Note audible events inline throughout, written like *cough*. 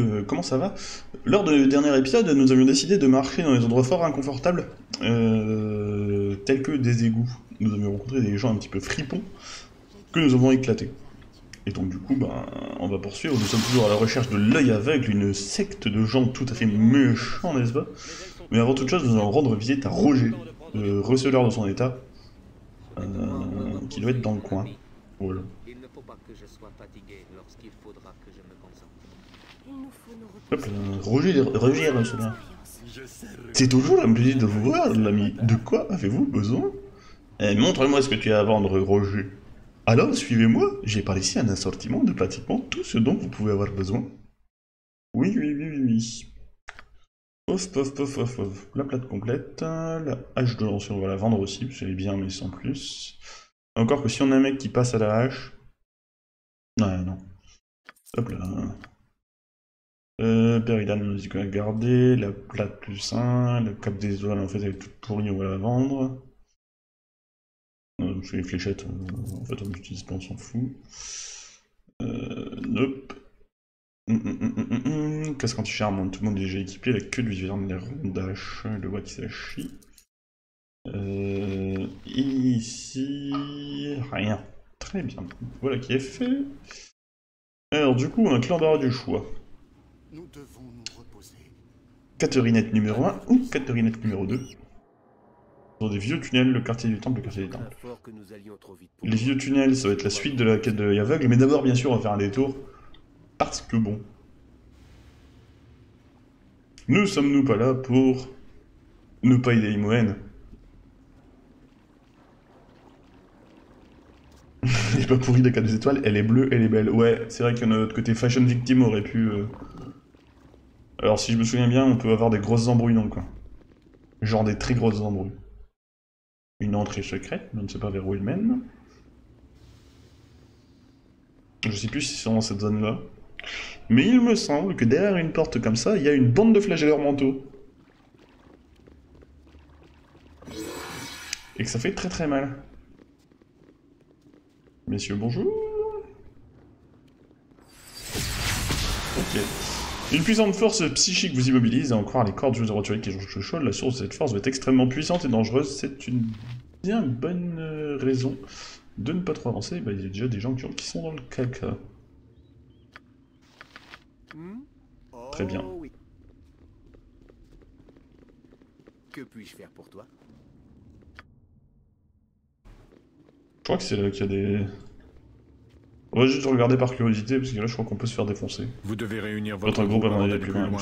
Euh, comment ça va? Lors du dernier épisode, nous avions décidé de marcher dans des endroits fort inconfortables, euh, tels que des égouts. Nous avions rencontré des gens un petit peu fripons que nous avons éclatés. Et donc du coup, ben, on va poursuivre. Nous sommes toujours à la recherche de l'œil aveugle, une secte de gens tout à fait méchants, n'est-ce pas? Mais avant toute chose, nous allons rendre visite à Roger, le receleur de son état, euh, qui doit être dans le coin. Voilà. Il ne faut pas que je sois fatigué lorsqu'il faudra que je me concentre. Il nous faut nous Hop, reposer. euh, Roger, Roger. Expérience. C'est toujours un plaisir de vous voir, l'ami. De quoi avez-vous besoin? Eh, Montre-moi ce que tu as à vendre, Roger. Alors, suivez-moi. J'ai par ici un assortiment de pratiquement tout ce dont vous pouvez avoir besoin. Oui, oui, oui, oui, oui. Pof, pof, pof, pof, pof. La plate complète. La hache de on va la vendre aussi, parce qu'elle est bien, mais sans plus. Encore que si on a un mec qui passe à la hache... Ouais, non. Hop là. Euh, Péridane, on dit qu'on a gardé. La plate plus 1. Le cap des oies, en fait, elle est toute pourrie, on va la vendre. Euh, parce que les fléchettes, euh, en fait, on l'utilise pas, on s'en fout. Euh, nope. Hum, hum, hum, hum, hum. Qu'est-ce quand tu charmes Tout le monde est déjà équipé, il a que du verre les rondaches, le s'achie. Euh, ici, rien. Très bien. Voilà qui est fait. Alors, du coup, un clan d'art du choix. Nous devons nous reposer. Catherinette numéro 1 ou Catherinette numéro 2. Dans des vieux tunnels, le quartier du temple, le quartier vite pour Les vieux tunnels, ça va être la suite de la quête de l'œil aveugle, mais d'abord, bien sûr, on va faire un détour. Parce que bon. Ne sommes-nous pas là pour ne pas aider Imoen Elle est pas pourrie la 4 étoiles, elle est bleue, elle est belle. Ouais, c'est vrai que notre côté fashion victime aurait pu. euh, Alors, si je me souviens bien, on peut avoir des grosses embrouilles dans le. Genre des très grosses embrouilles. Une entrée secrète, je ne sais pas vers où elle mène. Je sais plus si c'est dans cette zone-là. Mais il me semble que derrière une porte comme ça, il y a une bande de flagelleurs mentaux. Et que ça fait très très mal. Messieurs, bonjour. Ok. Une puissante force psychique vous immobilise, et en croire les cordes joueuses rituelles qui jouent chaud, la source de cette force va être extrêmement puissante et dangereuse. C'est une bien bonne euh, raison de ne pas trop avancer. Bah, il y a déjà des gens qui, sont dans le caca. Très bien. Oh oui. Que puis-je faire pour toi? Je crois que c'est là qu'il y a des... On va juste regarder par curiosité, parce que là je crois qu'on peut se faire défoncer. Vous devez réunir votre Votre groupe avant d'aller plus plus loin. loin.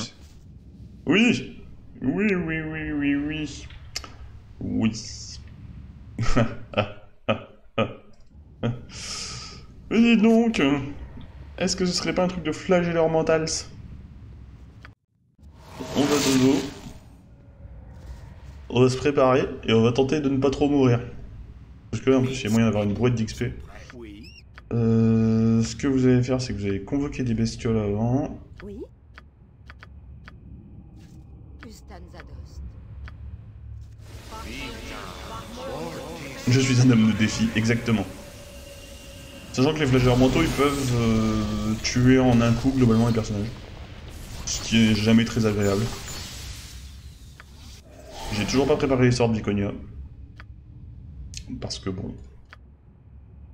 Oui Oui, oui, oui, oui, oui. Oui. *laughs* Et dis donc, est-ce que ce serait pas un truc de flagelleur mentals On va dodo. On va se préparer et on va tenter de ne pas trop mourir. Parce que là, en plus, il y a moyen d'avoir une brouette d'XP. Euh, ce que vous allez faire, c'est que vous allez convoquer des bestioles avant. Oui. Je suis un homme de défi, exactement. Sachant que les flageurs mentaux, ils peuvent euh, tuer en un coup globalement les personnages. Ce qui est jamais très agréable. J'ai toujours pas préparé les sorts de Viconia. Parce que bon.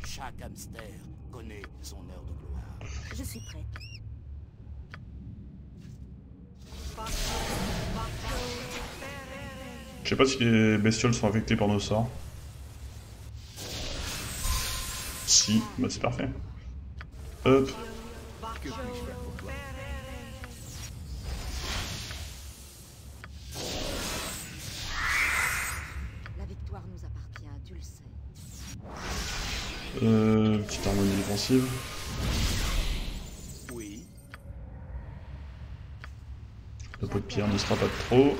Chaque hamster Je suis prête. Je sais pas si les bestioles sont affectées par nos sorts. Si, bah c'est parfait. Hop. La victoire nous appartient, tu le sais. Euh, petite harmonie défensive. Le pot de pierre ne sera pas trop.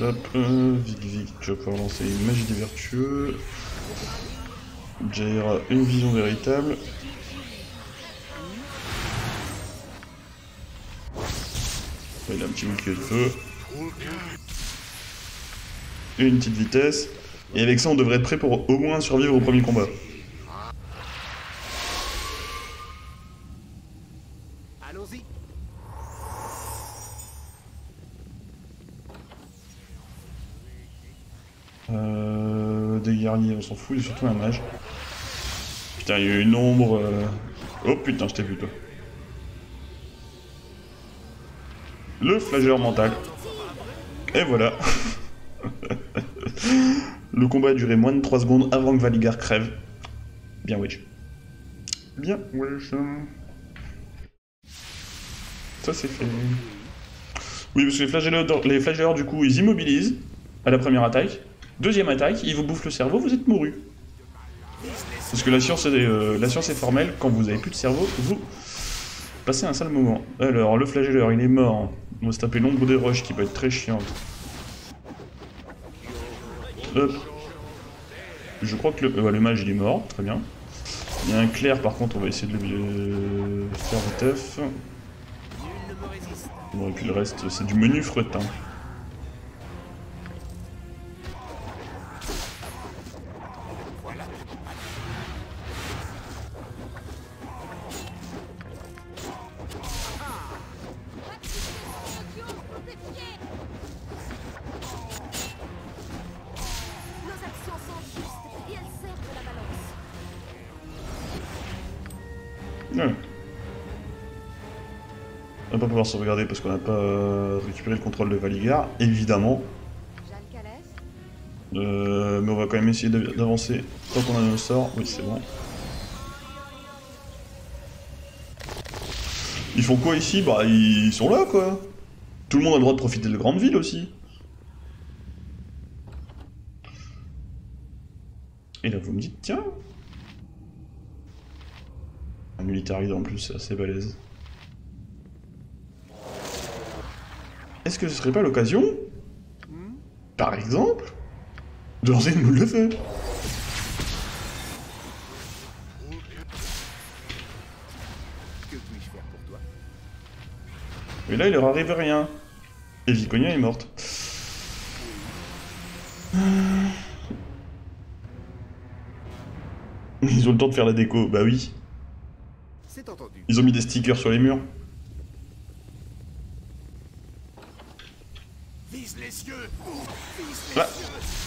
Hop, Vic Vic, tu vas pouvoir lancer une magie des vertueux. Jaira, une vision véritable. Il a un petit bouclier de feu. Une petite vitesse. Et avec ça, on devrait être prêt pour au moins survivre au premier combat. Euh, des guerriers, on s'en fout, et surtout un mage. Putain, il y a eu une ombre. euh. Oh putain, je t'ai vu toi. Le flageur mental. Et voilà. *laughs* Le combat a duré moins de 3 secondes avant que Valigar crève. Bien wesh. Bien wesh. Ça c'est fait. Oui, parce que les flagelleurs, les flagelleurs, du coup, ils immobilisent à la première attaque. Deuxième attaque, ils vous bouffent le cerveau, vous êtes mouru. Parce que la science, est, euh, la science est formelle, quand vous avez plus de cerveau, vous passez un sale moment. Alors, le flagelleur, il est mort. On va se taper l'ombre des roches qui peut être très chiante. Hop. Je crois que le, ouais, le mage il est mort, très bien. Il y a un clair par contre, on va essayer de le euh, faire teuf. Me résiste. Bon, et puis le reste, c'est du menu fretin. Sauvegarder parce qu'on n'a pas euh, récupéré le contrôle de Valigar, évidemment. Euh, mais on va quand même essayer d'av- d'avancer tant qu'on a nos sorts. Oui, c'est bon. Ils font quoi ici? Bah, ils sont là, quoi. Tout le monde a le droit de profiter de grandes villes aussi. Et là, vous me dites, tiens. Un militaride en plus, c'est assez balèze. Est-ce que ce serait pas l'occasion Par exemple de lancer une boule de feu? Et là, il leur arrive rien. Et Viconia est morte. Ils ont le temps de faire la déco, bah oui. Ils ont mis des stickers sur les murs. Vise les cieux Vise les Là.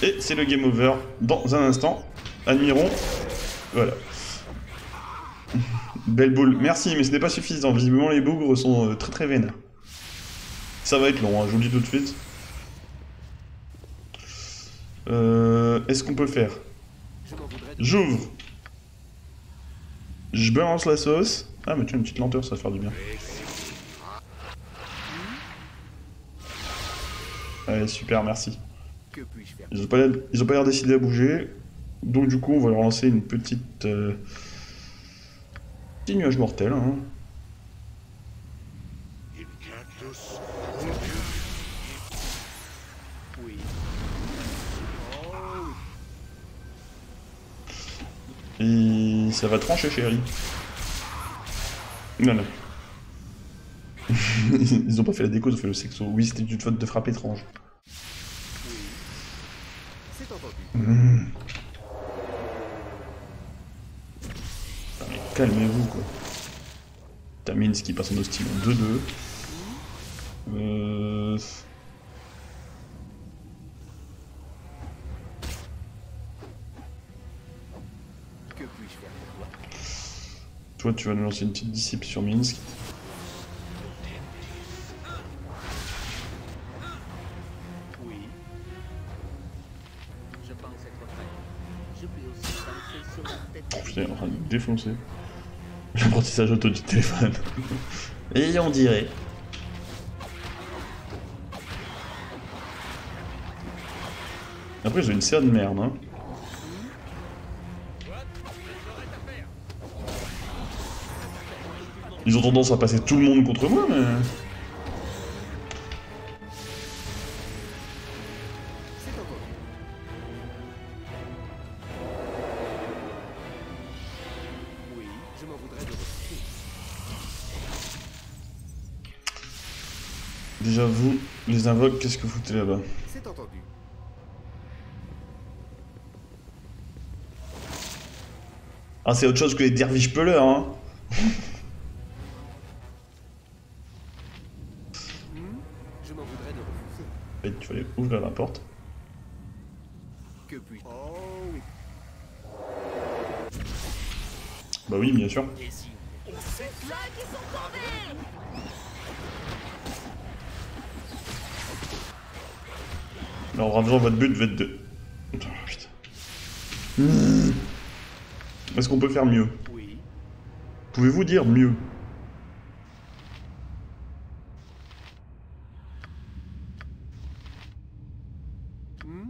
Et c'est le game over dans un instant. Admirons. Voilà. Belle boule. Merci, mais ce n'est pas suffisant. Visiblement, les bougres sont euh, très très vénères. Ça va être long, hein, je vous le dis tout de suite. Euh, Est-ce qu'on peut faire? J'ouvre. Je balance la sauce. Ah, mais tiens, une petite lenteur, ça va faire du bien. Allez, super, merci. Que puis-je faire? Ils ont pas l'air, ils ont pas l'air décidés à bouger. Donc du coup, on va leur lancer une petite... Euh, petit nuage mortel. Hein. Oui. Et ça va trancher, chérie. Non, non. *laughs* ils ont pas fait la déco, ils ont fait le sexo. Oui, c'était une faute de frappe étrange. Mais calmez-vous, quoi. Tamins qui passe en hostile en 2-2. Euh... Toi, tu vas nous lancer une petite disciple sur Minsk. L'apprentissage auto du téléphone. Et on dirait. Après, j'ai une serre de merde, hein. Ils ont tendance à passer tout le monde contre moi, mais... invoque, qu'est-ce que vous foutez là-bas C'est entendu. Ah, c'est autre chose que les derviches peleurs, hein hmm, Je m'en voudrais de refuser. Tu fallait ouvrir la porte. Que puis oh, oui. Bah oui, bien sûr. Et si on Des signes. Alors, en faisant votre but va être de... Putain, putain. Est-ce qu'on peut faire mieux? Oui. Pouvez-vous dire mieux? Hmm?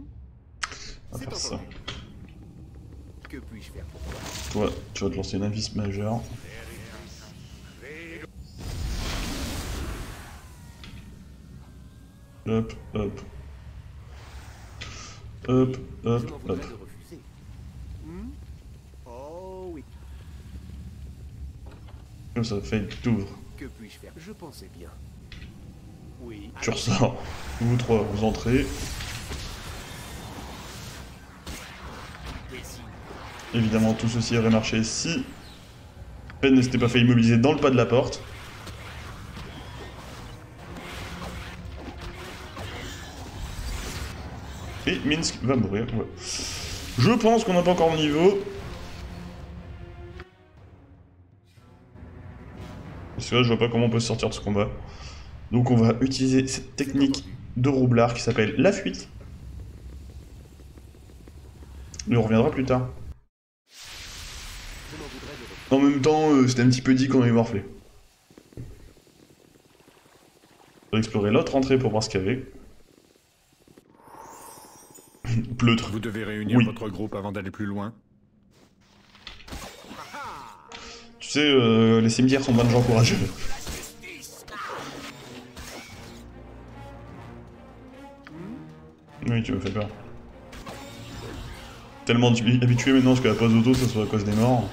On va faire ça. entendu. Que puis-je faire pour toi? Toi, tu vas te lancer une avis majeure. Hop, hop. Hop, hop, hop. Hmm? Oh. Comme ça, fait. Que puis-je faire? Je pensais bien. Oui. Tu ressors. Vous trois, vous entrez. Évidemment, tout ceci aurait marché si Ben ne s'était pas fait immobiliser dans le pas de la porte. Et Minsk va mourir. Je pense qu'on n'a pas encore le niveau. Parce que là, je vois pas comment on peut sortir de ce combat. Donc on va utiliser cette technique de roublard qui s'appelle la fuite. Et on reviendra plus tard. En même temps, euh, c'était un petit peu dit qu'on avait morflé. On va explorer l'autre entrée pour voir ce qu'il y avait. Pleutre. Vous devez réunir Oui. votre groupe avant d'aller plus loin. Tu sais, euh, les cimetières sont pleins de gens courageux. Oui, tu me fais peur. Tellement tu- habitué maintenant à ce que la pose auto, ça soit à cause des morts.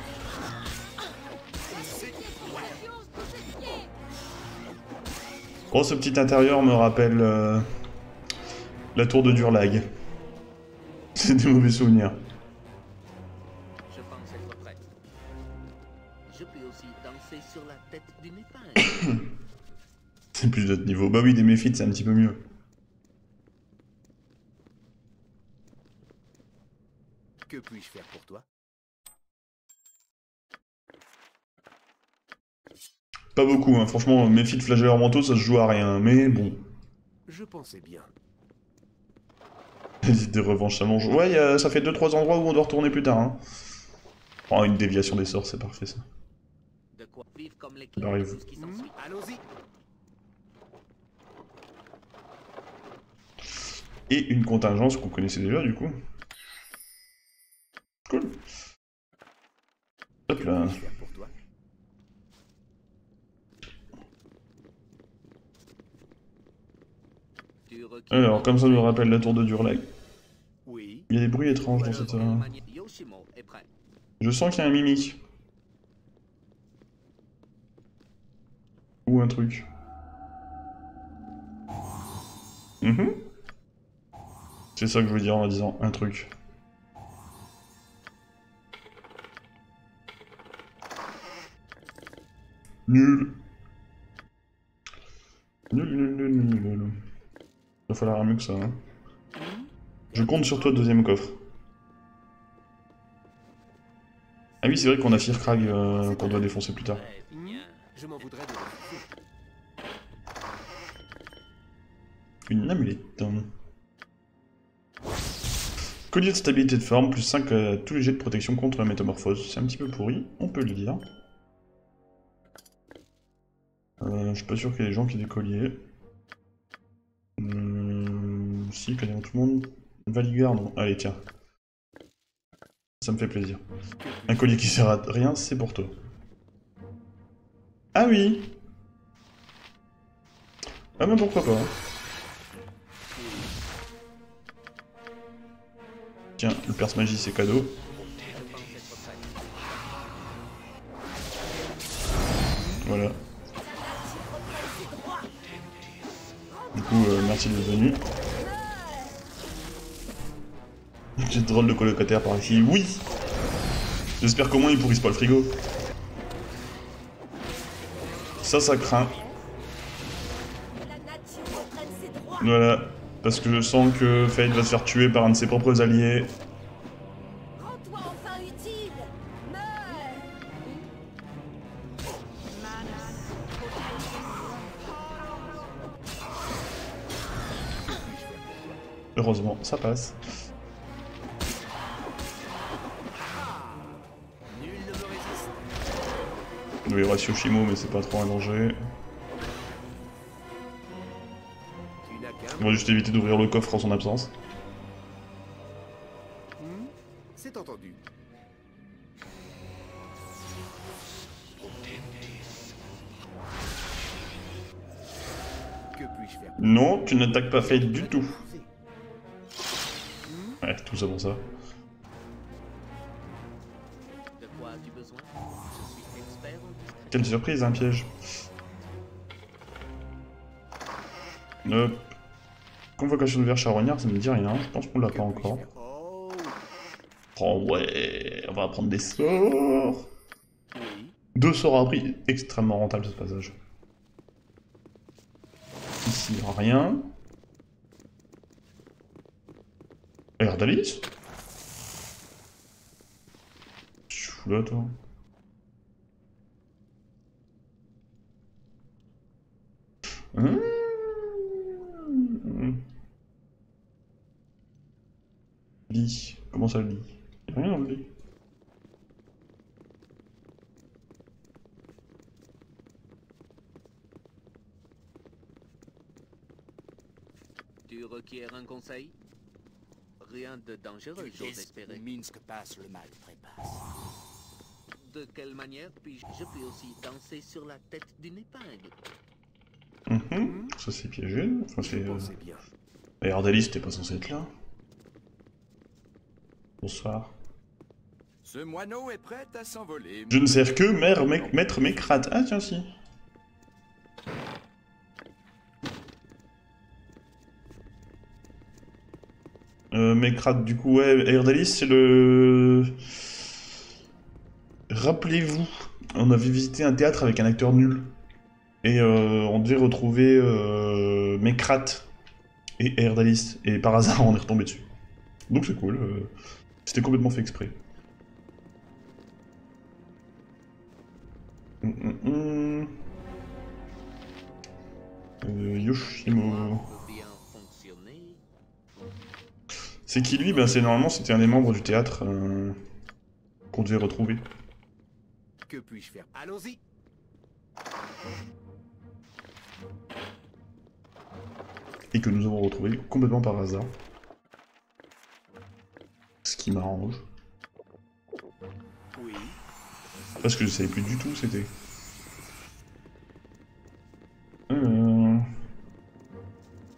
Oh, ce petit intérieur me rappelle euh, la tour de Durlag. C'est des mauvais souvenirs. Je pense être prête. Je peux aussi danser sur la tête d'une épingle. *coughs* C'est plus d'autres niveau. Bah oui, des méfites, c'est un petit peu mieux. Que puis-je faire pour toi? Pas beaucoup, hein. franchement, méfite flagelleur manteau, ça se joue à rien, mais bon. Je pensais bien. Des revanches, ça mange. Ouais, a- ça fait 2-3 endroits où on doit retourner plus tard. Hein. Oh, une déviation des sorts, c'est parfait ça. De quoi vivre comme les arrive. Allons-y. Et une contingence qu'on connaissait déjà du coup. Cool. Hop là. Alors, comme ça nous rappelle la tour de Durlag. Il y a des bruits étranges dans cette... euh. Je sens qu'il y a un mimique. Ou un truc. Mhm. C'est ça que je veux dire en disant un truc. Nul. Nul, nul, nul, nul, nul. Il va falloir mieux que ça. hein. Je compte sur toi, deuxième coffre. Ah oui, c'est vrai qu'on a Firkrag euh, qu'on doit défoncer plus tard. Je m'en voudrais refuser. Une amulette. Collier de stabilité de forme, plus 5 à tous les jets de protection contre la métamorphose. C'est un petit peu pourri, on peut le dire. Euh, je suis pas sûr qu'il y ait des gens qui aient des colliers. Hum, si, quasiment tout le monde. Valigar, non. Allez, tiens. Ça me fait plaisir. Un collier qui sert à rien, c'est pour toi. Ah oui Ah ben pourquoi pas. Tiens, le perce magie c'est cadeau. Voilà. Du coup, euh, merci d'être venu. J'ai de drôle de colocataire par ici. Oui J'espère qu'au moins ils pourrissent pas le frigo. Ça, ça craint. Voilà. Parce que je sens que Fate va se faire tuer par un de ses propres alliés. Yoshimo, mais c'est pas trop un danger. On va juste éviter d'ouvrir le coffre en son absence. Hmm C'est entendu. Non, tu n'attaques pas Fate du tout. Ouais, tout ça pour ça. Quelle surprise, un piège. Hop. Convocation de vers charognard, ça me dit rien, je pense qu'on l'a pas encore. Oh, ouais, on va apprendre des sorts. Deux sorts appris, extrêmement rentable ce passage. Ici, rien. Air d'Alice? Tu fous là, toi Hum. Lit. Comment ça, le lit Y'a rien dans le lit. Tu requiers un conseil? Rien de dangereux, j'ose espérer. Minsk passe, le mal trépasse. De quelle manière puis-je Je peux aussi danser sur la tête d'une épingle? Mhm. Ça c'est piégé. Enfin, c'est. Euh... Air d'Alice, t'es pas censé être là. Bonsoir. Ce moineau est prêt à s'envoler. Je ne sers que mère, mec, maître Mécrate. Ah tiens si. Euh, Mécrate, du coup, ouais, Air d'Alice, c'est le... Rappelez-vous, on avait visité un théâtre avec un acteur nul. Et euh, on devait retrouver euh, Mécrate et Air d'Alice. Et par hasard, *laughs* on est retombé dessus. Donc c'est cool. C'était complètement fait exprès. Hum, hum, hum. Euh, Yoshimo. C'est qui lui? Ben c'est normalement c'était un des membres du théâtre euh, qu'on devait retrouver. Que puis-je faire? Allons-y. Et que nous avons retrouvé complètement par hasard. Qui m'arrange. Oui. Parce que je savais plus du tout où c'était. Euh,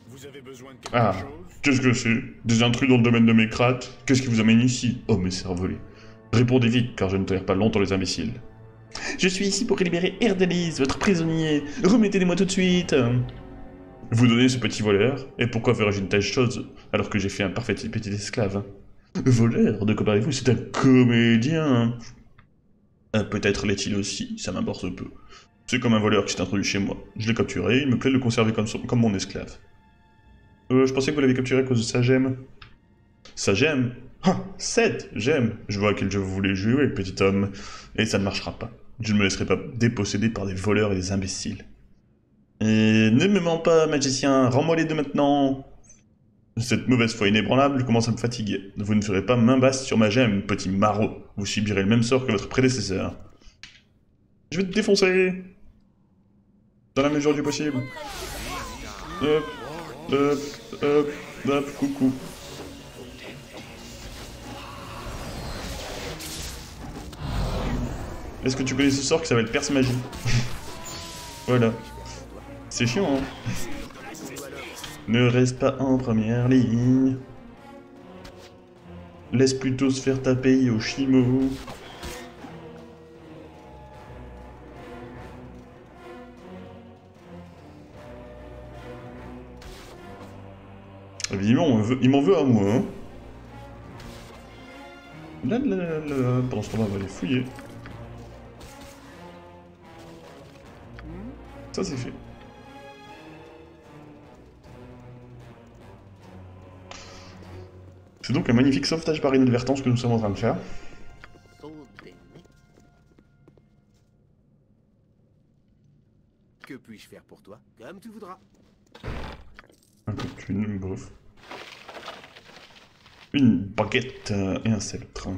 Vous avez besoin de quelque Ah, chose? qu'est-ce que c'est? Des intrus dans le domaine de mes crates Qu'est-ce qui vous amène ici? Oh, mes cervelés. Répondez vite, car je ne tolère pas longtemps les imbéciles. Je suis ici pour libérer Erdelis, votre prisonnier. Remettez-les-moi tout de suite. Vous donnez ce petit voleur Et pourquoi ferais-je une telle chose alors que j'ai fait un parfait petit esclave? Voleur De quoi parlez-vous? C'est un comédien Euh, Peut-être l'est-il aussi, ça m'importe peu. C'est comme un voleur qui s'est introduit chez moi. Je l'ai capturé, il me plaît de le conserver comme, mon esclave. Euh, je pensais que vous l'avez capturé à cause de sa gemme. Sa gemme? Ah, 7 J'aime Je vois à quel jeu vous voulez jouer, petit homme. Et ça ne marchera pas. Je ne me laisserai pas déposséder par des voleurs et des imbéciles. Et ne me mens pas, magicien, rends-moi les deux maintenant Cette mauvaise foi inébranlable commence à me fatiguer. Vous ne ferez pas main basse sur ma gemme, petit maraud. Vous subirez le même sort que votre prédécesseur. Je vais te défoncer Dans la mesure du possible. Hop, hop, hop, hop, coucou. Est-ce que tu connais ce sort qui s'appelle Perce Magie? *laughs* Voilà. C'est chiant, hein? Ne reste pas en première ligne. Laisse plutôt se faire taper Yoshimo. Évidemment, on veut- il m'en veut à moi. Là. Pendant ce temps-là, on va aller fouiller. Ça, c'est fait. C'est donc un magnifique sauvetage par inadvertance que nous sommes en train de faire. Que puis-je faire pour toi Comme tu voudras. Un peu de thune, bof. Une baguette euh, et un sceptre.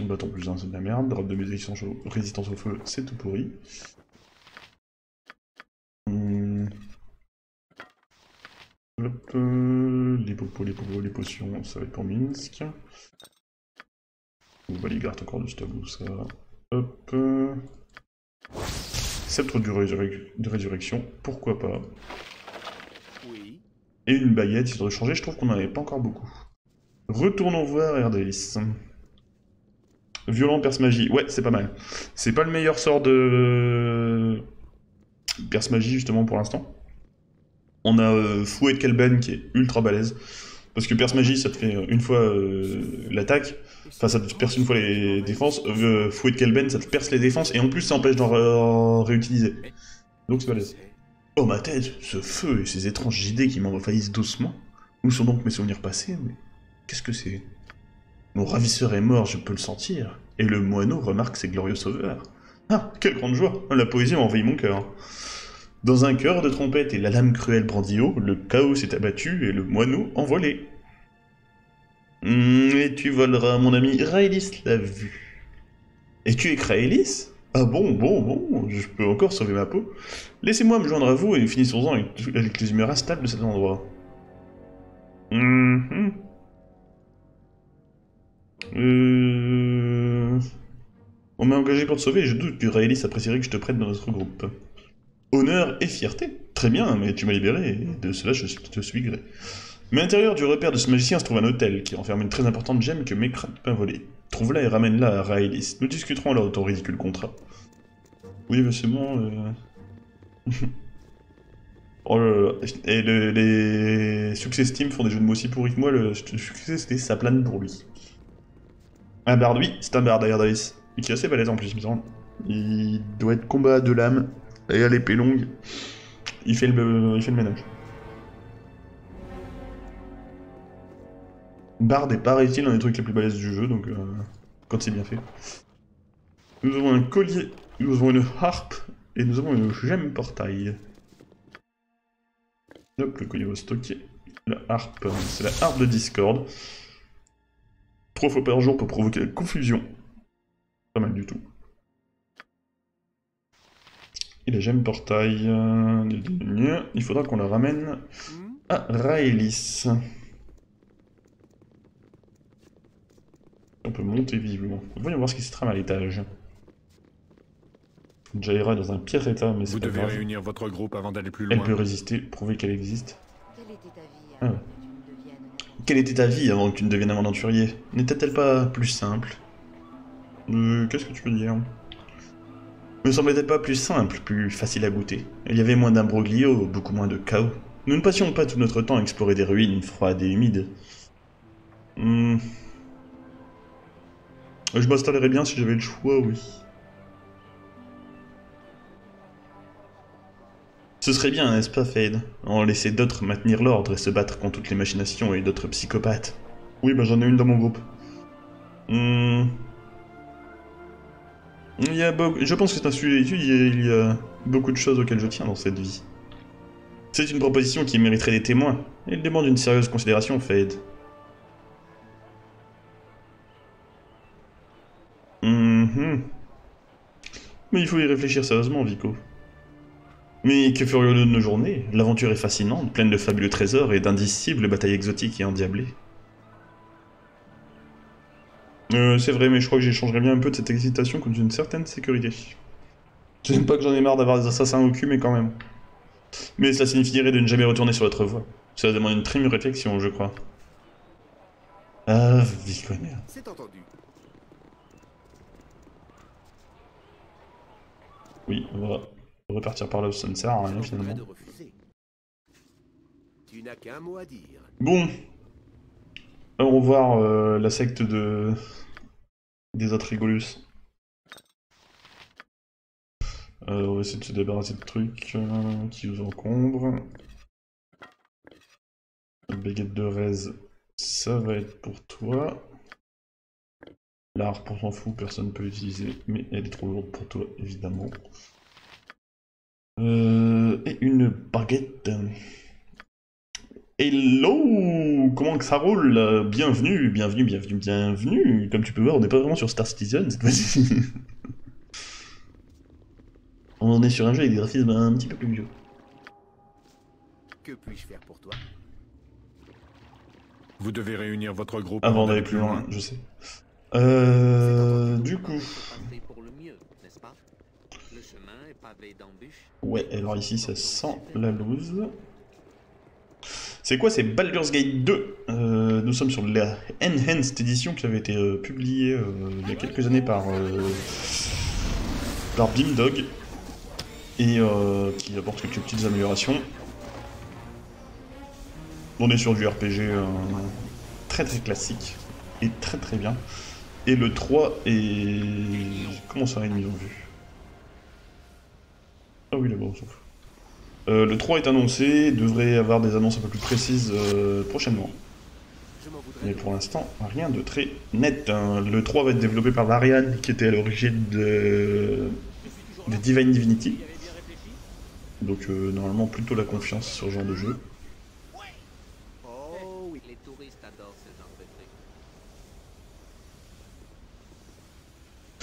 Un bâton plus un, c'est de la merde. Drop de résistance au, résistance au feu, c'est tout pourri. Hop, les popos, les popos, les potions, ça va être pour Minsk. On va les garder encore du stock, ça. Hop. Sceptre de, résurrec- de résurrection, pourquoi pas. Oui. Et une baguette, histoire de changer, je trouve qu'on n'en avait pas encore beaucoup. Retournons voir Erdelis. Violent perce magie, ouais, c'est pas mal. C'est pas le meilleur sort de perce magie, justement, pour l'instant. On a euh, Fouet de Kelben qui est ultra balèze. Parce que perce magie, ça te fait euh, une fois euh, l'attaque, enfin ça te perce une fois les défenses. Fouet de Kelben, ça te perce les défenses, et en plus ça empêche d'en ré- réutiliser. Donc c'est balèze. Oh ma tête, ce feu et ces étranges JD qui m'envahissent doucement. Où sont donc mes souvenirs passés Mais qu'est-ce que c'est? Mon ravisseur est mort, je peux le sentir. Et le moineau remarque ses glorieux sauveurs. Ah, quelle grande joie La poésie a envahi mon cœur. Dans un cœur de trompette et la lame cruelle brandit haut, le chaos s'est abattu et le moineau envolé. Hmm, et tu voleras, mon ami Raelis l'a vu. Et tu es Kraelis Ah bon, bon, bon, je peux encore sauver ma peau. Laissez-moi me joindre à vous et finissons-en avec, les humeurs instables de cet endroit. Mhm. Euh... On m'a engagé pour te sauver je doute que Raelis apprécierait que je te prête dans notre groupe. Honneur et fierté Très bien, mais tu m'as libéré et de cela je te suis gré. Mais à l'intérieur du repère de ce magicien se trouve un hôtel qui renferme une très importante gemme que Mekrat peut voler. Trouve-la et ramène-la à Raelis. Nous discuterons alors de ton ridicule contrat. Oui, mais c'est bon. euh. *laughs* oh là là. Et le- les succès Steam font des jeux de mots aussi pourris que moi. Le, succès, c'était ça plane pour lui. Un barde, oui, c'est un barde, Davis. Et qui est assez balèze en plus, il me. Il doit être combat à deux lames, et à l'épée longue. Il fait le, ménage. Bard est paraît-il un des trucs les plus balèzes du jeu, donc euh, quand c'est bien fait. Nous avons un collier, nous avons une harpe, et nous avons une gemme portail. Hop, le collier va stocker. La harpe, c'est la harpe de Discord. Trois fois par jour pour provoquer la confusion. Pas mal du tout. Et la gemme portail. euh, Il faudra qu'on la ramène à Raelis. On peut monter vivement. Voyons voir ce qui se trame à l'étage. Jaira est dans un pire état, mais c'est Vous pas devez grave. réunir votre groupe avant d'aller plus Elle loin. peut résister, prouver qu'elle existe. Quelle était ta vie Ah. avant que tu ne deviennes un aventurier Quelle était ta vie avant que tu ne deviennes un aventurier? N'était-elle pas plus simple? Euh, Qu'est-ce que tu veux dire? Ne semblait-elle pas plus simple, plus facile à goûter Il y avait moins d'imbroglio, beaucoup moins de chaos. Nous ne passions pas tout notre temps à explorer des ruines froides et humides. Hmm. Je m'installerais bien si j'avais le choix, oui. Ce serait bien, n'est-ce pas, Fade? En laisser d'autres maintenir l'ordre et se battre contre toutes les machinations et d'autres psychopathes. Oui, bah j'en ai une dans mon groupe. Hmm. Je pense que c'est un sujet d'étude, il y a- beaucoup de choses auxquelles je tiens dans cette vie. C'est une proposition qui mériterait des témoins. Elle demande une sérieuse considération, Fade. Mhm. Mais il faut y réfléchir sérieusement, Vico. Mais que ferions-nous de nos journées? L'aventure est fascinante, pleine de fabuleux trésors et d'indicibles batailles exotiques et endiablées. Euh, c'est vrai, mais je crois que j'échangerais bien un peu de cette excitation contre une certaine sécurité. Je n'aime pas que j'en ai marre d'avoir des assassins au cul, mais quand même. Mais cela signifierait de ne jamais retourner sur votre voie. Cela demande une prime réflexion, je crois. Ah, Viconia. C'est entendu. Oui, on va repartir par là où ça ne sert à rien finalement. Tu n'as qu'un mot à dire. Bon. Allons revoir euh, la secte de... des Atrigolus. Euh, on va essayer de se débarrasser de trucs euh, qui nous encombrent. La baguette de raise, ça va être pour toi. L'arbre, on s'en fout, personne ne peut l'utiliser, mais elle est trop lourde pour toi, évidemment. Euh, et une baguette. Hello Comment que ça roule? Bienvenue, bienvenue, bienvenue, bienvenue Comme tu peux voir, on n'est pas vraiment sur Star Citizen cette fois-ci. *laughs* on est sur un jeu avec des graphismes un petit peu plus vieux. Que puis-je faire pour toi? Vous devez réunir votre groupe. Avant d'aller plus loin, je sais. Euh, du coup, ouais, alors ici ça sent la loose. C'est quoi C'est Baldur's Gate 2 Euh, Nous sommes sur la Enhanced Edition qui avait été euh, publiée euh, il y a quelques années par, par Beamdog et euh, qui apporte quelques petites améliorations. On est sur du RPG très très classique et très très bien. Et le 3 est... Comment ça, une mise en vue? Ah oui, là-bas, on s'en fout. Euh, le 3 est annoncé, devrait avoir des annonces un peu plus précises euh, prochainement. Mais pour l'instant, rien de très net. hein. Le 3 va être développé par Varian, qui était à l'origine de... de Divine Divinity. Donc euh, normalement plutôt la confiance sur ce genre de jeu. Oh oui. Les touristes adorent ce genre de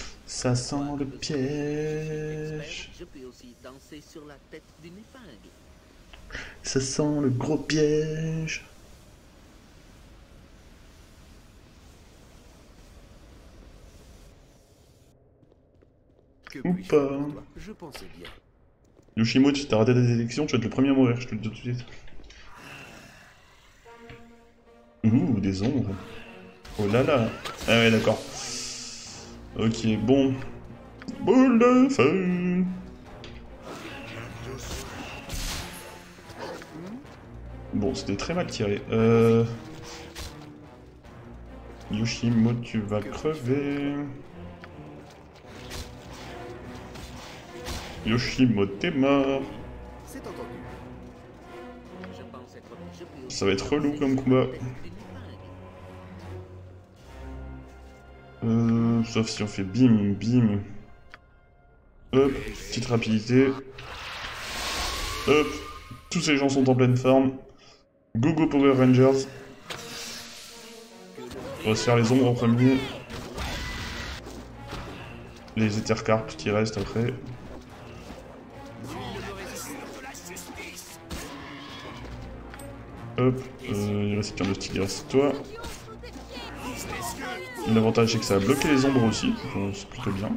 trucs. Ça sent le piège. Je peux aussi danser sur la tête d'une épingle. Ça sent le gros piège. Ou pas. Je pensais bien. Yoshimo, si t'as raté des élections, tu vas être le premier à mourir, je te le dis tout de suite. Ouh, des ombres. Oh là là. Ah ouais, d'accord. Ok, bon. Boule de feu. Bon, c'était très mal tiré. Euh... Yoshimo, tu vas crever. Yoshimo, t'es mort. Ça va être relou comme combat. Sauf si on fait bim, bim. Hop, petite rapidité. Hop, tous ces gens sont en pleine forme. Go go Power Rangers. On va se faire les ombres en premier. Les Ethercarp qui restent après. Hop, euh, il reste qu'un de toi. L'avantage c'est que ça a bloqué les ombres aussi, c'est plutôt bien.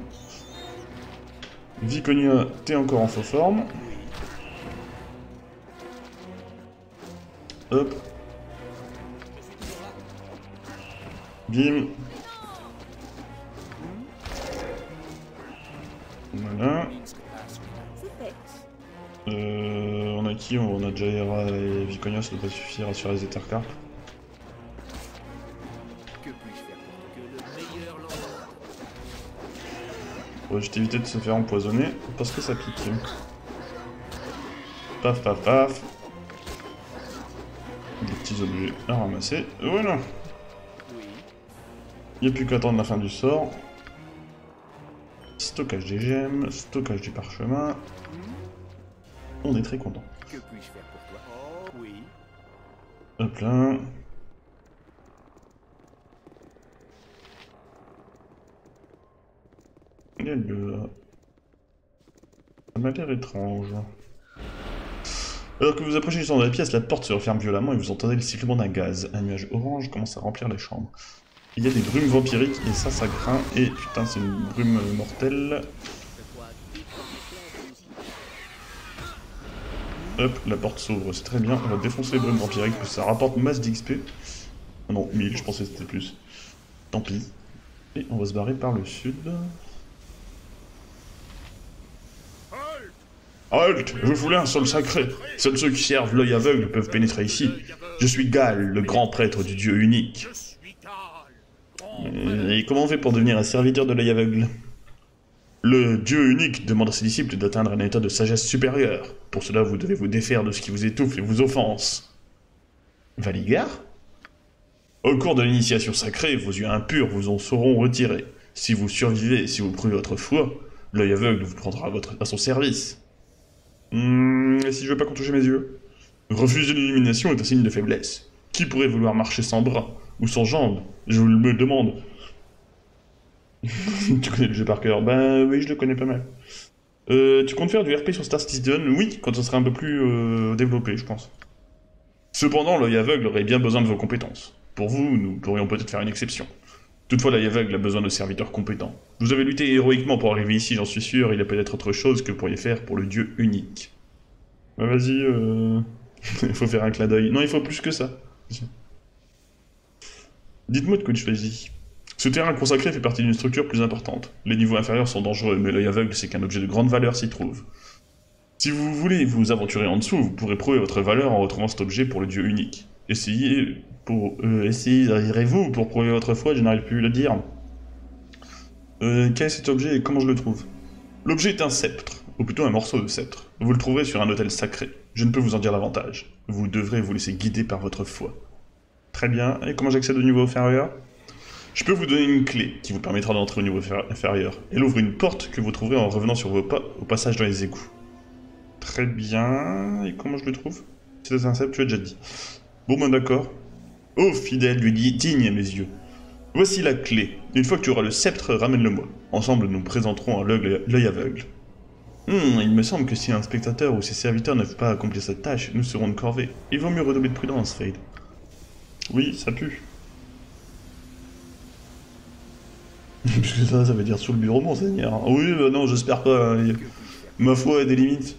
Viconia, t'es encore en faux forme. Hop. Bim. Voilà. Euh, on a qui? On a Jaira et Viconia, ça devrait suffire à faire les Ethercarp. Va juste éviter de se faire empoisonner parce que ça pique. Paf paf paf. Des petits objets à ramasser. Voilà. Il n'y a plus qu'à attendre la fin du sort. Stockage des gemmes, stockage du parchemin. On est très content. Oh. Hop là. Ça m'a l'air étrange. Alors que vous approchez du centre de la pièce, la porte se referme violemment et vous entendez le sifflement d'un gaz. Un nuage orange commence à remplir les chambres. Il y a des brumes vampiriques et ça, ça craint. Et putain, c'est une brume mortelle. Hop, la porte s'ouvre, c'est très bien. On va défoncer les brumes vampiriques parce que ça rapporte masse d'XP. Ah non, 1000, je pensais que c'était plus. Tant pis. Et on va se barrer par le sud. Halt Je voulais un sol sacré. Seuls ceux qui servent l'œil aveugle peuvent pénétrer ici. Je suis Gal, le grand prêtre du dieu unique. Euh, Et comment on fait pour devenir un serviteur de l'œil aveugle? Le Dieu unique demande à ses disciples d'atteindre un état de sagesse supérieure. Pour cela, vous devez vous défaire de ce qui vous étouffe et vous offense. Valigar? Au cours de l'initiation sacrée, vos yeux impurs vous en seront retirés. Si vous survivez, si vous prouvez votre foi, l'œil aveugle vous prendra à son service. Hmm, et si je veux pas qu'on touche mes yeux? Refuser l'illumination est un signe de faiblesse. Qui pourrait vouloir marcher sans bras ou sans jambes? Je vous le demande. *laughs* tu connais le jeu par cœur? Ben oui, je le connais pas mal. Euh, tu comptes faire du RP sur Star Citizen? Oui, quand ça sera un peu plus euh, développé, je pense. Cependant, l'œil aveugle aurait bien besoin de vos compétences. Pour vous, nous pourrions peut-être faire une exception. Toutefois, l'œil aveugle a besoin de serviteurs compétents. Vous avez lutté héroïquement pour arriver ici, j'en suis sûr, il y a peut-être autre chose que vous pourriez faire pour le dieu unique. Bah vas-y, euh... *laughs* il faut faire un clin d'œil. Non, il faut plus que ça. Dites-moi de quoi tu choisis. Ce terrain consacré fait partie d'une structure plus importante. Les niveaux inférieurs sont dangereux, mais l'œil aveugle, c'est qu'un objet de grande valeur s'y trouve. Si vous voulez vous aventurer en dessous, vous pourrez prouver votre valeur en retrouvant cet objet pour le dieu unique. Essayez pour... Euh, essayerez-vous pour prouver votre foi, je n'arrive plus à le dire. Euh, quel est cet objet et comment je le trouve? L'objet est un sceptre, ou plutôt un morceau de sceptre. Vous le trouverez sur un hôtel sacré. Je ne peux vous en dire davantage. Vous devrez vous laisser guider par votre foi. Très bien, et comment j'accède au niveau inférieur? Je peux vous donner une clé qui vous permettra d'entrer au niveau inférieur. Elle ouvre une porte que vous trouverez en revenant sur vos pas au passage dans les égouts. Très bien, et comment je le trouve? C'est un sceptre, tu as déjà dit. Bon ben d'accord. Oh fidèle, lui dit digne à mes yeux. Voici la clé. Une fois que tu auras le sceptre, ramène-le-moi. Ensemble, nous présenterons à l'œil aveugle. Hmm, il me semble que si un spectateur ou ses serviteurs ne peuvent pas accomplir cette tâche, nous serons de corvée. Il vaut mieux redoubler de prudence, Fade. Oui, ça pue. *laughs* Ça, ça veut dire sous le bureau, monseigneur. Oui, bah non, j'espère pas. hein. Ma foi a des limites.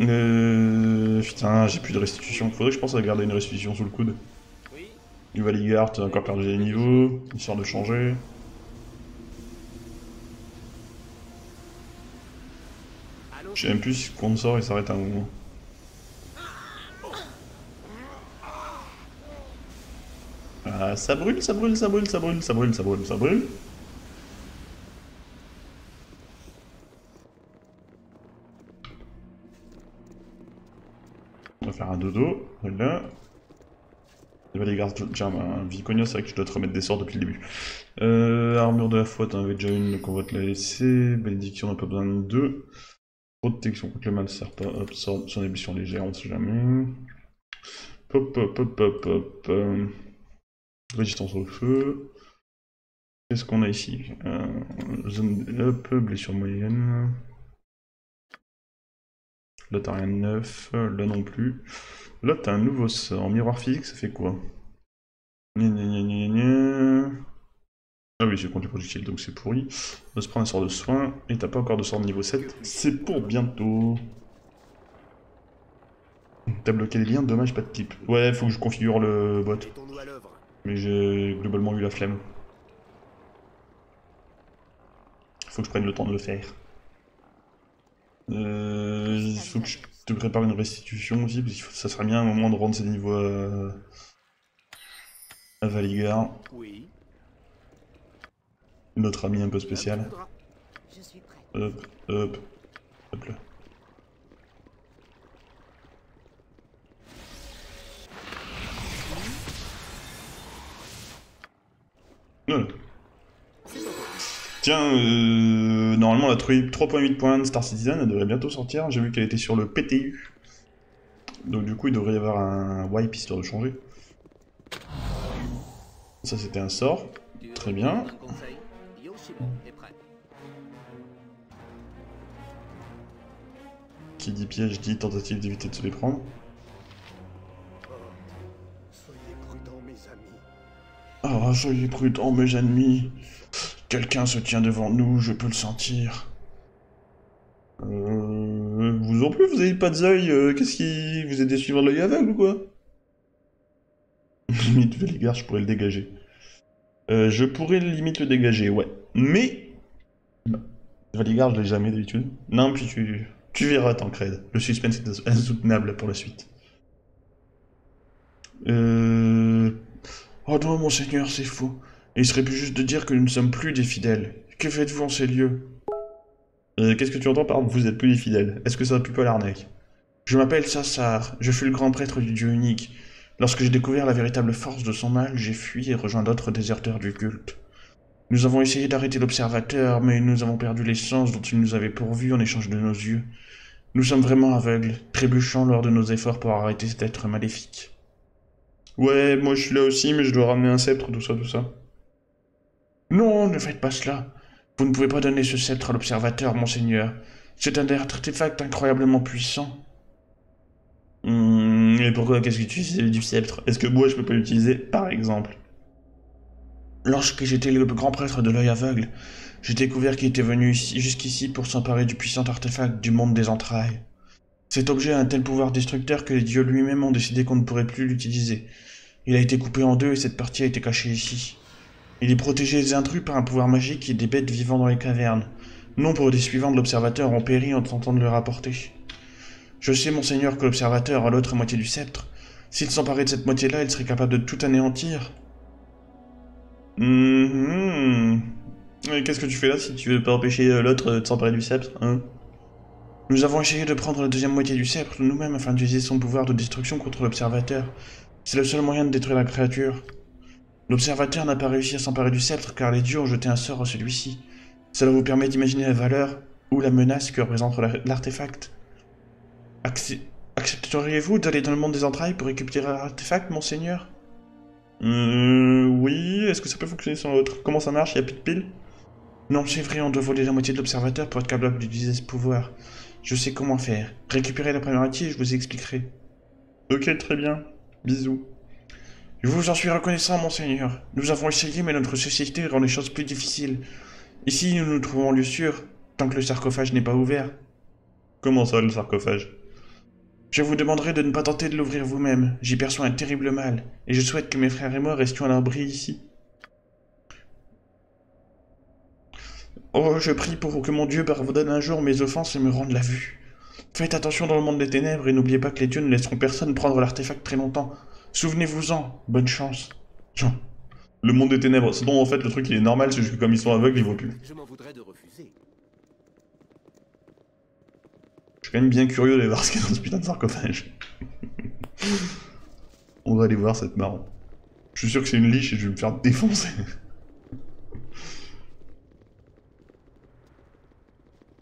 Euh... Putain, j'ai plus de restitution. Faudrait que je pense à garder une restitution sous le coude. Oui Du Valigard, t'as encore perdu des niveaux, histoire de changer. Je sais même plus si compte sort et s'arrête un moment. Ah, ça brûle, ça brûle, ça brûle, ça brûle, ça brûle, ça brûle, ça brûle. On va faire un dodo, voilà. Il va les garder, tiens, un Viconia, c'est vrai que je dois te remettre des sorts depuis le début. Euh, armure de la foi, t'en avais déjà une, donc on va te la laisser. Bénédiction, on n'a pas besoin de deux. Protection contre le mal, ça sert pas. Hop, sort son ébullition légère, on sait jamais. Hop, hop, hop, hop, hop. euh, Résistance au feu. Qu'est-ce qu'on a ici? Euh, Zone, hop, blessure moyenne. Là, t'as rien de neuf. Là non plus. Là, t'as un nouveau sort. Miroir physique, ça fait quoi? Gna, gna. Ah oui, c'est contre les projectiles, donc c'est pourri. On se prendre un sort de soin. Et t'as pas encore de sort de niveau 7. C'est pour bientôt. T'as bloqué les liens, dommage, pas de type. Ouais, faut que je configure le bot. Mais j'ai globalement eu la flemme. Faut que je prenne le temps de le faire. Euh, il faut que je te prépare une restitution aussi, parce que ça serait bien à un moment de rendre ces niveaux à, à Valigar, Oui. notre ami un peu spécial. Je suis prête. Hop, hop, hop là. Ouais. Tiens, euh, normalement la 3.8 points de Star Citizen, elle devrait bientôt sortir. J'ai vu qu'elle était sur le PTU. Donc du coup, il devrait y avoir un wipe histoire de changer. Ça, c'était un sort. Très bien. Qui dit piège dit tentative d'éviter de se les prendre. Ah, soyez prudents, mes ennemis. Quelqu'un se tient devant nous, je peux le sentir. Euh, vous non plus, vous avez pas de œil, euh, qu'est-ce qui... Vous êtes des suivants de l'œil aveugle ou quoi? *laughs* Limite, Valigar, je pourrais le dégager. Euh, je pourrais limite le dégager, ouais. Mais... Non. Valigar, je l'ai jamais d'habitude. Non, puis tu... Tu verras, Tancred. Le suspense est insoutenable pour la suite. Euh... Oh non, monseigneur, c'est faux. Il serait plus juste de dire que nous ne sommes plus des fidèles. Que faites-vous en ces lieux? Euh, Qu'est-ce que tu entends par vous êtes plus des fidèles Est-ce que ça pue pas l'arnaque Je m'appelle Sassar, je fus le grand prêtre du Dieu unique. Lorsque j'ai découvert la véritable force de son mal, j'ai fui et rejoint d'autres déserteurs du culte. Nous avons essayé d'arrêter l'observateur, mais nous avons perdu l'essence dont il nous avait pourvu en échange de nos yeux. Nous sommes vraiment aveugles, trébuchant lors de nos efforts pour arrêter cet être maléfique. Ouais, moi je suis là aussi, mais je dois ramener un sceptre, tout ça, tout ça? Non, ne faites pas cela. Vous ne pouvez pas donner ce sceptre à l'observateur, monseigneur. C'est un artefact incroyablement puissant. Hmm, et pourquoi qu'est-ce que tu utilises du sceptre? Est-ce que moi je peux pas l'utiliser, par exemple? Lorsque j'étais le grand prêtre de l'œil aveugle, j'ai découvert qu'il était venu ici- jusqu'ici pour s'emparer du puissant artefact du monde des entrailles. Cet objet a un tel pouvoir destructeur que les dieux lui-même ont décidé qu'on ne pourrait plus l'utiliser. Il a été coupé en deux et cette partie a été cachée ici. Il est protégé des intrus par un pouvoir magique et des bêtes vivant dans les cavernes. Nombre des suivants de l'observateur ont péri en tentant de le rapporter. Je sais, monseigneur, que l'observateur a l'autre moitié du sceptre. S'il s'emparait de cette moitié-là, il serait capable de tout anéantir. Et Qu'est-ce que tu fais là si tu veux pas empêcher euh, l'autre de s'emparer du sceptre, hein? Nous avons essayé de prendre la deuxième moitié du sceptre nous-mêmes afin d'utiliser son pouvoir de destruction contre l'observateur. C'est le seul moyen de détruire la créature. L'observateur n'a pas réussi à s'emparer du sceptre car les dieux ont jeté un sort à celui-ci. Cela vous permet d'imaginer la valeur ou la menace que représente la- l'artefact. Accepteriez-vous d'aller dans le monde des entrailles pour récupérer l'artefact, monseigneur? Euh... Oui, est-ce que ça peut fonctionner sans l'autre? Comment ça marche? Y a plus de piles? Non, c'est vrai, on doit voler la moitié de l'observateur pour être capable d'utiliser ce pouvoir. Je sais comment faire. Récupérez la première moitié et je vous expliquerai. Ok, très bien. Bisous. Je vous en suis reconnaissant, monseigneur. Nous avons essayé, mais notre société rend les choses plus difficiles. Ici, nous nous trouvons en lieu sûr, tant que le sarcophage n'est pas ouvert. Comment ça, le sarcophage? Je vous demanderai de ne pas tenter de l'ouvrir vous-même. J'y perçois un terrible mal, et je souhaite que mes frères et moi restions à l'abri ici. Oh, je prie pour que mon Dieu pardonne un jour mes offenses et me rende la vue. Faites attention dans le monde des ténèbres et n'oubliez pas que les dieux ne laisseront personne prendre l'artefact très longtemps. Souvenez-vous-en, bonne chance. Jean. Le monde des ténèbres, c'est bon en fait le truc il est normal, c'est juste que comme ils sont aveugles, ils voient plus. Je m'en voudrais de refuser. Je suis quand même bien curieux d'aller voir ce qu'il y a dans ce putain de sarcophage. *laughs* On va aller voir, c'est marrant. Je suis sûr que c'est une liche et je vais me faire défoncer.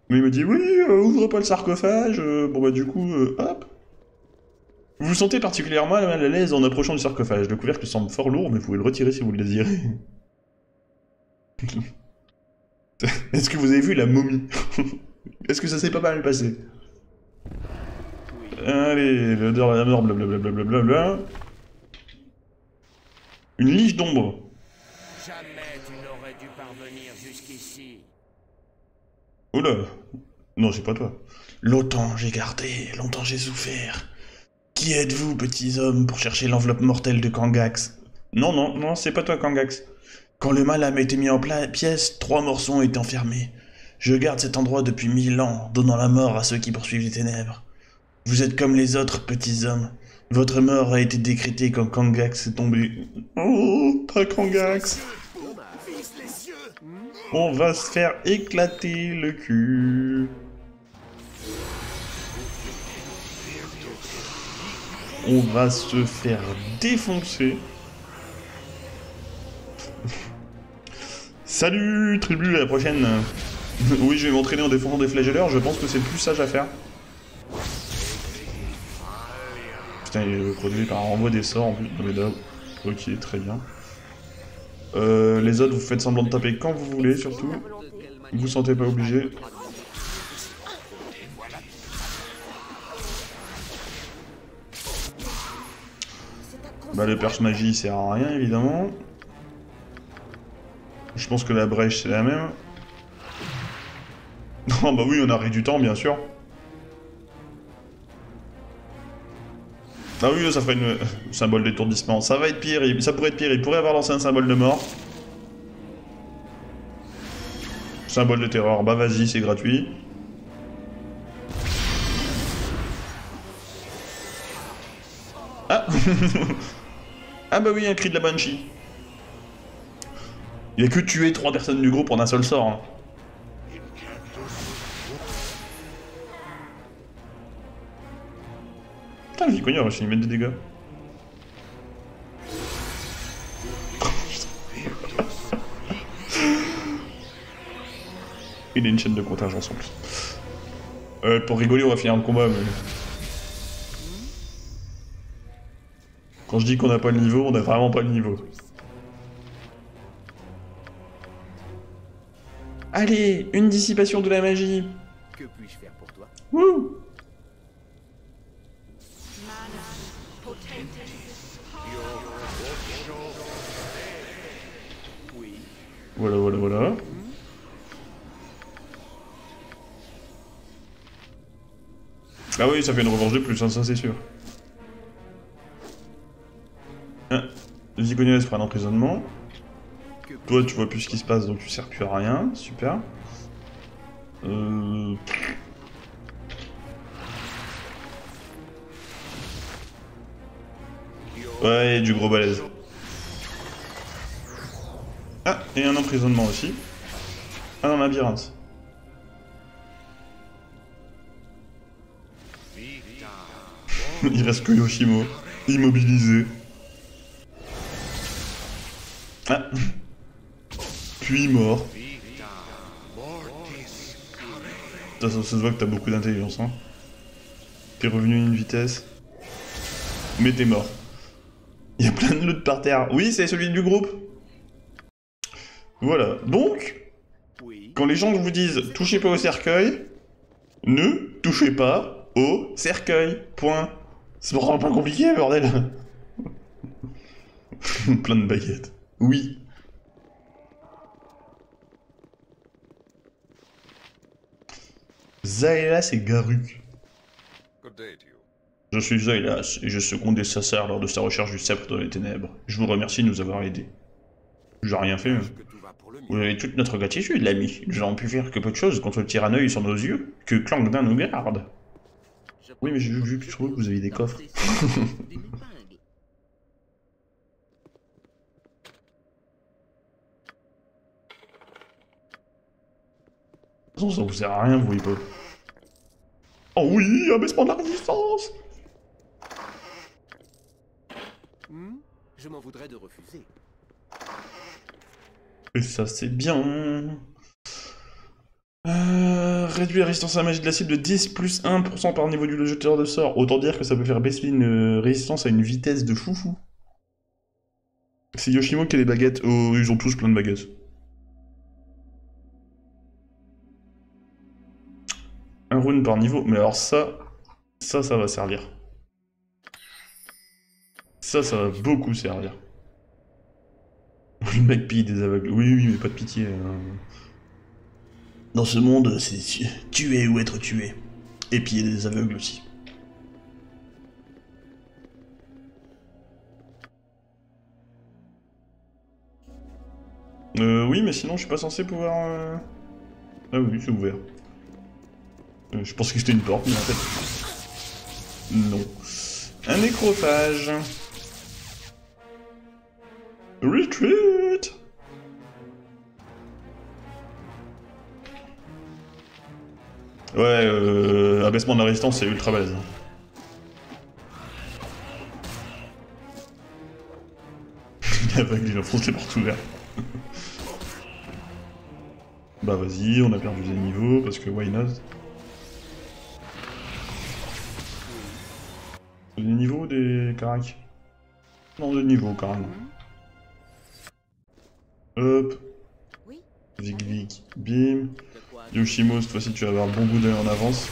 Mais il me dit oui, euh, ouvre pas le sarcophage. euh, bon bah du coup, euh, hop. Vous vous sentez particulièrement mal à l'aise en approchant du sarcophage. Le couvercle semble fort lourd, mais vous pouvez le retirer si vous le désirez. *laughs* Est-ce que vous avez vu la momie? *laughs* Est-ce que ça s'est pas mal passé? Allez, l'odeur de la mort, blablabla. Bla, Une liche d'ombre. Jamais tu n'aurais dû parvenir jusqu'ici. Oula. Non, c'est pas toi. Longtemps j'ai gardé, longtemps j'ai souffert. Qui êtes-vous, petits hommes, pour chercher l'enveloppe mortelle de Kangax? Non, non, non, c'est pas toi, Kangax. Quand le mal a été mis en pièces, trois morceaux ont été enfermés. Je garde cet endroit depuis mille ans, donnant la mort à ceux qui poursuivent les ténèbres. Vous êtes comme les autres petits hommes. Votre mort a été décrétée quand Kangax est tombé. Oh, pas Kangax On va se faire éclater le cul. On va se faire défoncer. Salut tribu, à la prochaine. *laughs* oui, je vais m'entraîner en défendant des flagelleurs, je pense que c'est le plus sage à faire. Putain, il est protégé par un renvoi des sorts en plus. Non ok, très bien. Euh, les autres, vous faites semblant de taper quand vous voulez, surtout. Vous vous sentez pas obligé. Bah le perche magie sert à rien évidemment. Je pense que la brèche c'est la même. *laughs* Non bah oui on a du temps bien sûr. Ah oui ça ferait une symbole d'étourdissement. Ça va être pire, ça pourrait être pire, il pourrait avoir lancé un symbole de mort. Symbole de terreur, bah vas-y c'est gratuit. Ah *laughs* Ah bah oui, un cri de la Banshee. Il a que tué trois personnes du groupe en un seul sort. hein. Putain, le Viconia a réussi à mettre des dégâts. Il a une chaîne de contingence en plus. Euh, pour rigoler, on va finir le combat, mais... Quand je dis qu'on n'a pas le niveau, on n'a vraiment pas le niveau. Allez, une dissipation de la magie Que puis-je faire pour toi? Wouh. Voilà, voilà, voilà. Ah oui, ça fait une revanche de plus, hein, ça c'est sûr. Ah, Zigonia se prend un emprisonnement. Toi, tu vois plus ce qui se passe, donc tu sers plus à rien. Super. Euh... Ouais, du gros balèze. Ah, et un emprisonnement aussi. Ah, dans labyrinthe. *laughs* Il reste que Yoshimo, immobilisé. Ah. Puis mort. Ça, ça, se voit que t'as beaucoup d'intelligence, hein. T'es revenu à une vitesse. Mais t'es mort. Il y a plein de loot par terre. Oui, c'est celui du groupe. Voilà. Donc, quand les gens vous disent touchez pas au cercueil, ne touchez pas au cercueil. Point. C'est vraiment pas compliqué, bordel. *laughs* Plein de baguettes. Oui. Zaelas et Garuk. Je suis Zaelas et je secondais Sassar lors de sa recherche du sceptre dans les ténèbres. Je vous remercie de nous avoir aidés. J'ai rien fait. Vous avez toute notre gratitude, l'ami. Nous n'avons pu faire que peu de choses contre le tyranneuil sur nos yeux, que Clangdin nous garde. Oui, mais j'ai vu que vous aviez des coffres. *laughs* danser sur la tête d'une épingle. De toute façon, ça vous sert à rien, vous, Oh oui, abaissement de la résistance Hmm Je m'en voudrais de refuser. Et ça, c'est bien. Euh, réduit la résistance à la magie de la cible de 10 plus 1% par niveau du jeteur de sort. Autant dire que ça peut faire baisser une euh, résistance à une vitesse de foufou. C'est Yoshimo qui a les baguettes. Oh, ils ont tous plein de baguettes. Un rune par niveau. Mais alors ça, ça, ça va servir. Ça, ça va beaucoup servir. Le mec pille des aveugles. Oui, oui, mais pas de pitié. hein. Dans ce monde, c'est tu- tuer ou être tué. Et piller des aveugles aussi. Euh, oui, mais sinon, je suis pas censé pouvoir... euh, Ah oui, c'est ouvert. Euh, je pensais que c'était une porte, mais en fait... Non. Un nécrophage. Retreat Ouais, euh, abaissement de la résistance, c'est ultra balèze. L'aveugle, il enfonce les portes ouvertes. bah vas-y, on a perdu des niveaux, parce que why not? Des niveaux des caracs Non, des niveaux, carrément. Hop, Oui Vic Vic, bim. Yoshimo, cette fois-ci tu vas avoir bon goût d'œil en avance.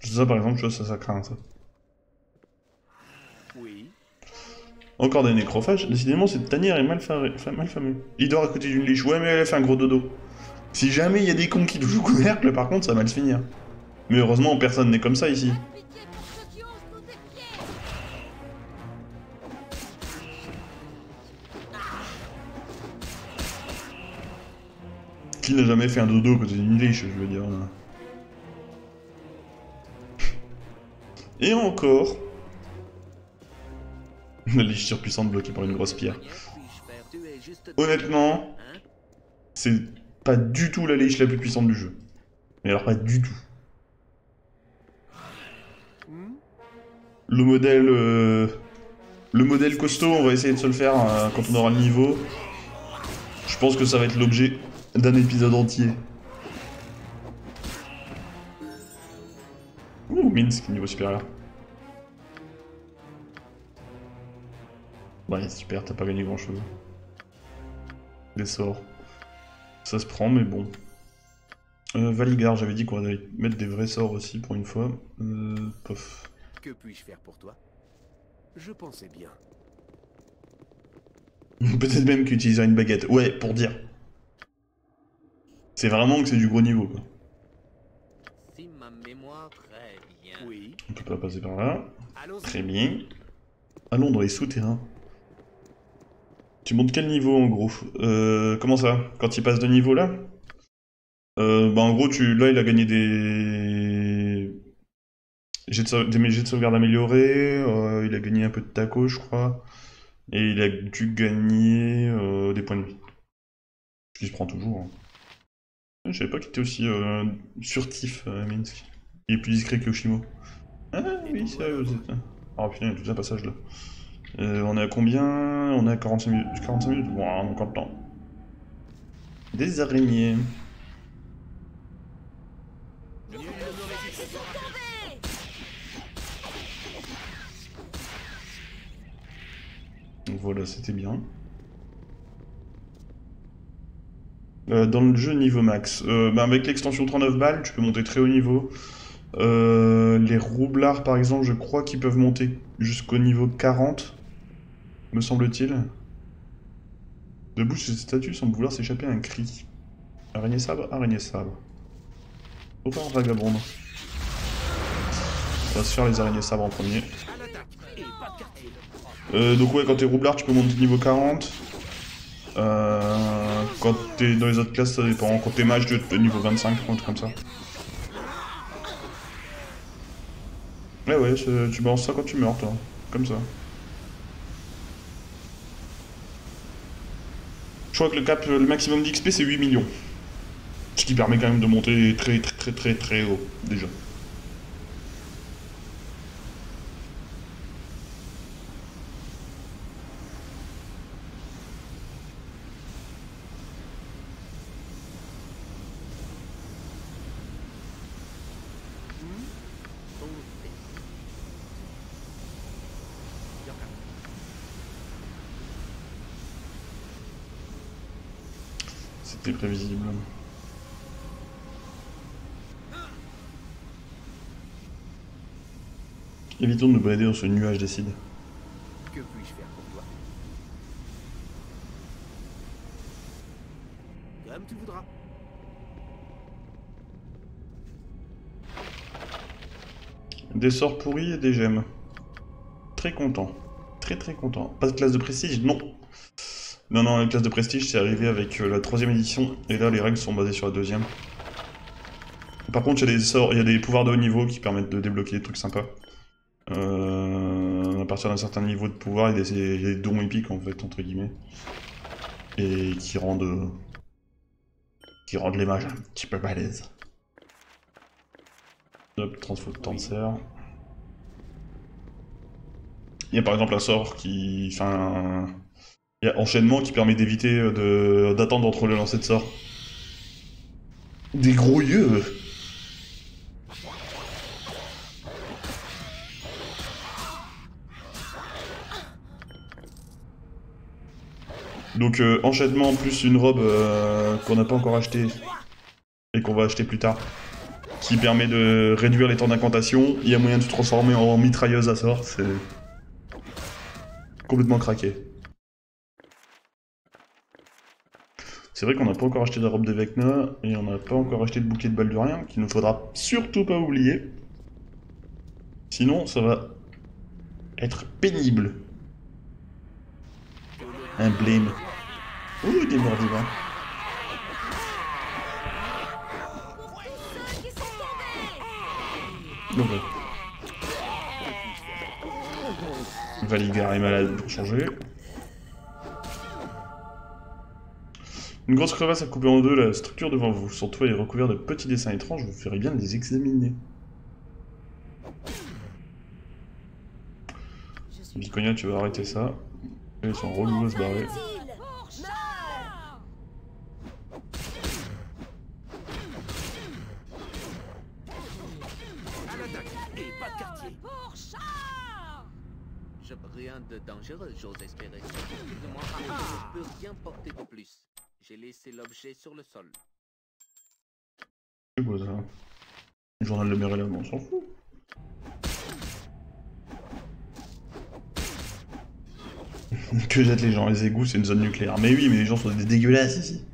Ça par exemple, tu vois, ça, ça craint ça. Oui. Encore des nécrophages. Décidément, cette tanière est mal, fa- fa- mal fameux. Il dort à côté d'une liche. Ouais, mais elle a fait un gros dodo. Si jamais il y a des cons qui touchent au couvercle, par contre, ça va mal se finir. Mais heureusement, personne n'est comme ça ici. Qui n'a jamais fait un dodo côté d'une liche, je veux dire. Et encore. La liche surpuissante bloquée par une grosse pierre. Honnêtement, c'est pas du tout la liche la plus puissante du jeu. Mais alors pas du tout. Le modèle... euh, Le modèle costaud, on va essayer de se le faire euh, quand on aura le niveau. Je pense que ça va être l'objet d'un épisode entier. Ouh, Minsk, niveau supérieur. Ouais, super, t'as pas gagné grand chose. Des sorts. Ça se prend, mais bon. Euh, Valigar, j'avais dit qu'on allait mettre des vrais sorts aussi pour une fois. Euh, pof. Que puis-je faire pour toi? Je pensais bien. *laughs* Peut-être même qu'il utilisera une baguette. Ouais, pour dire. C'est vraiment que c'est du gros niveau, quoi. Si ma mémoire très bien. Oui. On peut pas passer par là. Très bien. Allons dans les souterrains. Tu montes quel niveau en gros euh, Comment ça Quand il passe de niveau là euh, Bah en gros, tu, là il a gagné des... Jets de, des sauvegarde améliorés, euh, il a gagné un peu de taco je crois, et il a dû gagner euh, des points de vie. Ce qui se prend toujours. hein. Ah, Je savais pas qu'il était aussi furtif, euh, Minsk. Il est plus discret que Yoshimo. Ah oui, sérieux. Oh putain, il y a tout un passage là. Euh, on est à combien? On est à 45 minutes. 45 minutes? Bon, on le temps. Des araignées. Donc voilà, c'était bien. Euh, dans le jeu niveau max, euh, bah, avec l'extension 39 balles, tu peux monter très haut niveau. Euh, les roublards, par exemple, je crois qu'ils peuvent monter jusqu'au niveau 40, me semble-t-il. Debout sur cette statue semble vouloir s'échapper à un cri. Araignée sabre, araignée sabre. Autant vagabonde. On va se faire les araignées sabres en premier. Euh, donc ouais, quand t'es roublard, tu peux monter niveau 40. Euh, quand t'es dans les autres classes, ça dépend. Quand t'es mage, tu es niveau 25, un truc comme ça. Ouais, ouais, c'est- tu balances ça quand tu meurs, toi. Comme ça. Je crois que le cap, le maximum d'XP, c'est 8 millions. Ce qui permet quand même de monter très très très très très haut, déjà. C'était prévisible. Évitons de nous balader dans ce nuage d'acide. Que puis-je faire pour toi? Comme tu voudras. Des sorts pourris et des gemmes. Très content. Très très content. Pas de classe de prestige Non. Non, non, la classe de prestige, c'est arrivé avec euh, la troisième édition. Et là, les règles sont basées sur la deuxième. Par contre, il y a des sorts, il y a des pouvoirs de haut niveau qui permettent de débloquer des trucs sympas. Euh, à partir d'un certain niveau de pouvoir, il y a des, dons épiques, en fait, entre guillemets. Et qui rendent... qui rendent les mages un petit peu balèzes. Hop, transfo de cancer. Il y a par exemple un sort qui. Enfin. Il y a enchaînement qui permet d'éviter euh, d'attendre entre le lancer de sort. Des gros yeux Donc euh, enchaînement plus une robe euh, qu'on n'a pas encore achetée et qu'on va acheter plus tard qui permet de réduire les temps d'incantation. Il y a moyen de se transformer en mitrailleuse à sort, c'est complètement craqué. C'est vrai qu'on n'a pas encore acheté la robe de Vecna et on n'a pas encore acheté de bouquet de Baldurien qu'il ne faudra surtout pas oublier. Sinon, ça va être pénible. Un blême. Ouh, des morts vivants. Ouais. Valigar est malade pour changer. Une grosse crevasse a coupé en deux la structure devant vous. Son toit est recouvert de petits dessins étranges, vous ferez bien de les examiner. Viconia, tu vas arrêter ça. Ils sont relous à se barrer. À l'attaque Et pas de quartier Je rien de dangereux, j'ose espérer. De moi, je ne peux rien porter de plus. J'ai laissé l'objet sur le sol. C'est quoi ça Le journal de Merlin, on s'en fout. *laughs* que jettent les gens Les égouts, c'est une zone nucléaire. Mais oui, mais les gens sont des dégueulasses ici.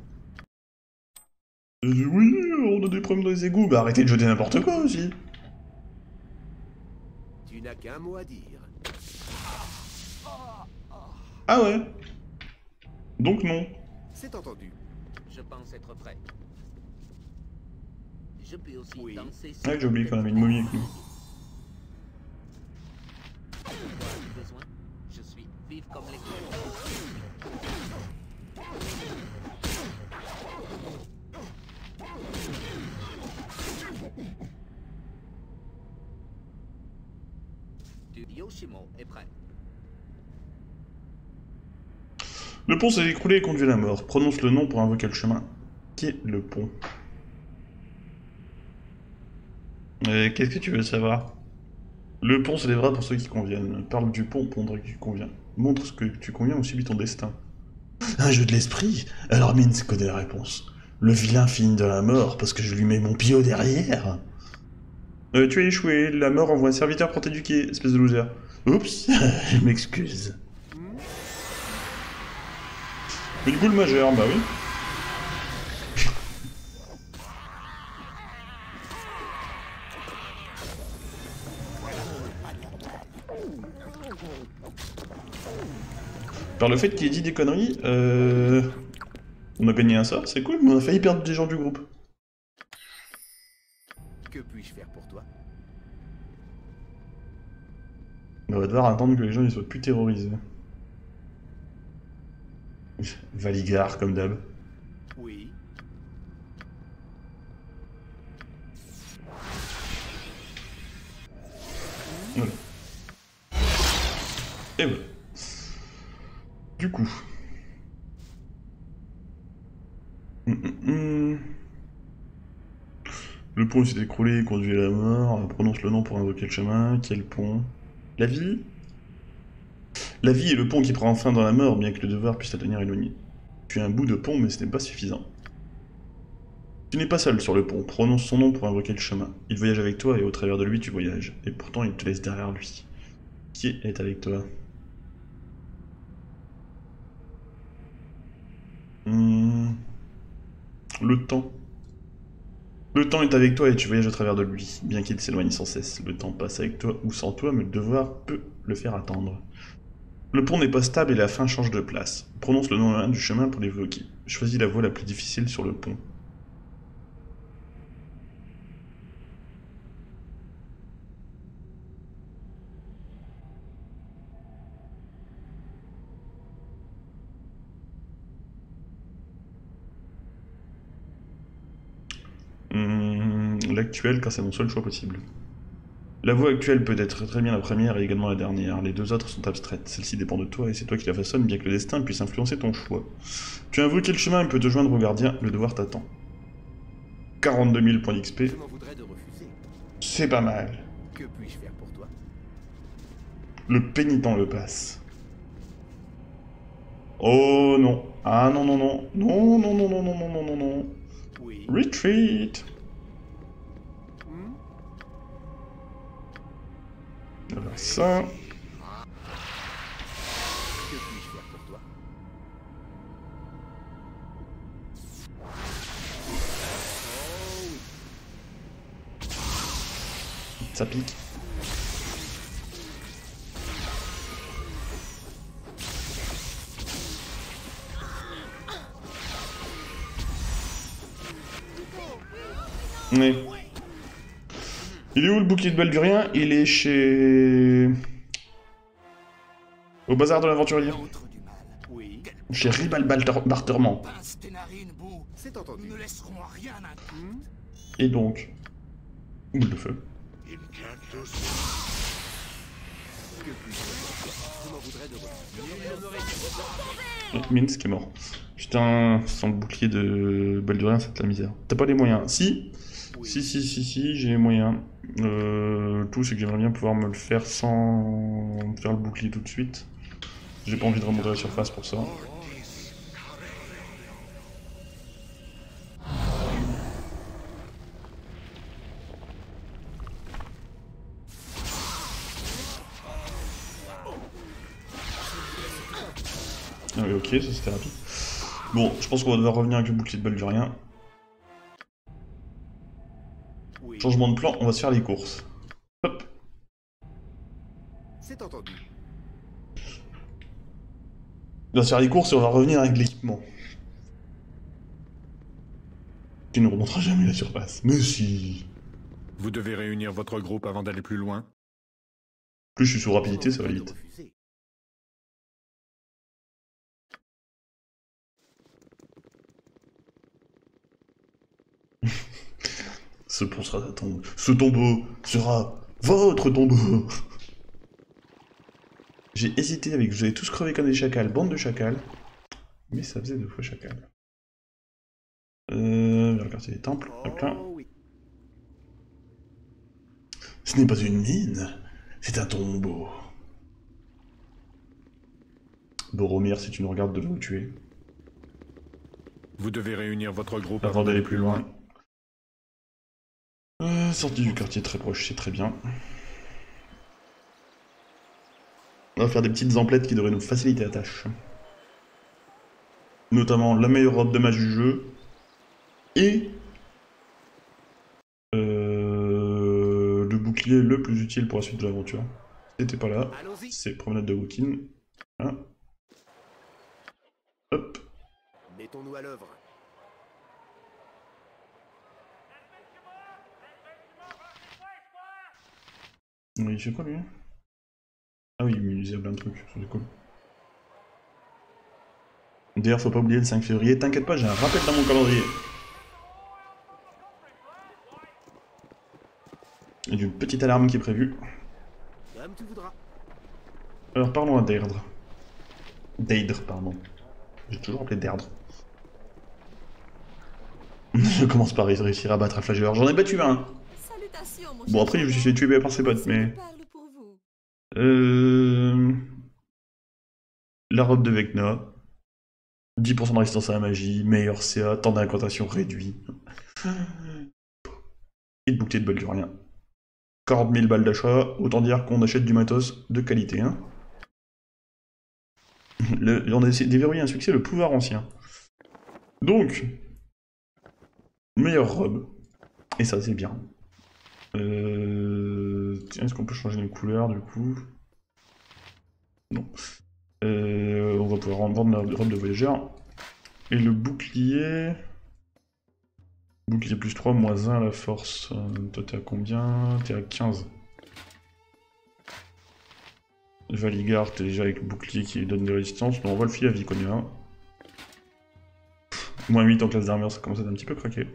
Oui, on a des problèmes dans les égouts. Bah arrêtez de jeter n'importe quoi aussi. Tu n'as qu'un mot à dire. Ah ouais Donc non. C'est entendu. Je pense être prêt. Je peux aussi Oui. danser sur Ouais, j'ai oublié qu'on avait une momie avec nous. Le pont s'est écroulé et conduit à la mort. Prononce le nom pour invoquer le chemin. Qui est le pont? Euh, Qu'est-ce que tu veux savoir? Le pont se lèvera pour ceux qui conviennent. Parle du pont que tu conviens. Montre ce que tu conviens ou subis ton destin. Un jeu de l'esprit? Alors Minsk connaît la réponse. Le vilain finit de la mort parce que je lui mets mon au derrière. Euh, tu as échoué. La mort envoie un serviteur pour t'éduquer, espèce de loser. Oups, *laughs* je m'excuse. Une goule majeure, bah oui. Par le fait qu'il ait dit des conneries, euh... on a gagné un sort, c'est cool, mais on a failli perdre des gens du groupe. Que puis-je faire pour toi? On va devoir attendre que les gens ne soient plus terrorisés. Valigar, comme d'hab. Oui. Et voilà. Du coup. Hum, hum, hum. Le pont s'est écroulé, conduit à la mort. Prononce le nom pour invoquer le chemin. Quel pont? La vie? La vie est le pont qui prend fin dans la mort, bien que le devoir puisse la tenir éloigné. Tu es un bout de pont, mais ce n'est pas suffisant. Tu n'es pas seul sur le pont. Prononce son nom pour invoquer le chemin. Il voyage avec toi et au travers de lui, tu voyages. Et pourtant, il te laisse derrière lui. Qui est avec toi? Hmm. Le temps. Le temps est avec toi et tu voyages au travers de lui, bien qu'il s'éloigne sans cesse. Le temps passe avec toi ou sans toi, mais le devoir peut le faire attendre. Le pont n'est pas stable et la fin change de place. Prononce le nom du chemin pour l'évoquer. Choisis la voie la plus difficile sur le pont. Car c'est mon seul choix possible. La voie actuelle peut être très bien la première et également la dernière. Les deux autres sont abstraites. Celle-ci dépend de toi et c'est toi qui la façonne, bien que le destin puisse influencer ton choix. Tu as le chemin peut te joindre au gardien? Le devoir t'attend. 42 000 points d'XP, c'est pas mal. Que puis-je faire pour toi? Le pénitent le passe. Oh non. Ah non, non, non. Non, non, non, non, non, non, non, non, non. Oui. Retreat. Voilà ça. Ça pique. Oui. Il est où le bouclier de Baldurien? Il est chez... Au bazar de l'aventurier. Oui, Chez Ribal Barterman. Et donc. Boule de feu. Minsk est mort. Putain, sans le bouclier de Baldurien, c'est de la misère. T'as pas les moyens Si? Oui. Si, si, si, si, j'ai les moyens. Euh, le tout, c'est que j'aimerais bien pouvoir me le faire sans faire le bouclier tout de suite. J'ai pas envie de remonter la surface pour ça. Ah oui, ok, ça c'était rapide. Bon, je pense qu'on va devoir revenir avec le bouclier de Baldurien. Oui, Changement de plan, on va se faire les courses. Hop. c'est entendu. On va se faire les courses et on va revenir avec l'équipement. Qui ne remontera jamais la surface. Mais si. Vous devez réunir votre groupe avant d'aller plus loin. Plus je suis sous rapidité, ça va vite. refuser. Ce pont sera ta tombe. Ce tombeau sera votre tombeau. J'ai hésité avec vous allez tous crever comme des chacals, bande de chacals. Mais ça faisait deux fois chacal. Euh, vers le quartier des temples. Hop là. Oh. Ce n'est pas une mine, c'est un tombeau. Boromir, si tu nous regardes de là où tu es, Vous devez réunir votre groupe avant d'aller plus loin. Euh, sortie du quartier très proche, c'est très bien. On va faire des petites emplettes qui devraient nous faciliter la tâche. Notamment la meilleure robe de mage du jeu. Et... euh, le bouclier le plus utile pour la suite de l'aventure. C'était pas là. C'est promenade de. Voilà. Hop. Mettons-nous à l'œuvre. Il fait quoi lui Ah oui, il disait plein de trucs, c'est cool. D'ailleurs, faut pas oublier le 5 février, t'inquiète pas, j'ai un rappel dans mon calendrier. Et d'une petite alarme qui est prévue. Alors parlons à Deirdre. Deidre, pardon. J'ai toujours appelé Deirdre. *laughs* Je commence par réussir à battre un flageur. J'en ai battu un Bon, après, je me suis fait tuer par ses potes, mais... Euh... La robe de Vecna. 10% de résistance à la magie, meilleur CA, temps d'incantation réduit. Et le bouclier de Baldurien. 40 000 balles d'achat, autant dire qu'on achète du matos de qualité. Hein. Le, on a essayé de déverrouiller un succès, le pouvoir ancien. Donc, meilleure robe. Et ça, c'est bien. Euh... Tiens, est-ce qu'on peut changer les couleurs du coup? Non. Euh, on va pouvoir en vendre la robe de voyageur. Et le bouclier? Bouclier plus 3, moins 1 à la force. Euh, toi, t'es à combien? T'es à 15. Valigard, t'es déjà avec le bouclier qui donne des résistances. Donc on va le filer à Viconia. Moins 8 en classe d'armure, ça commence à être un petit peu craqué.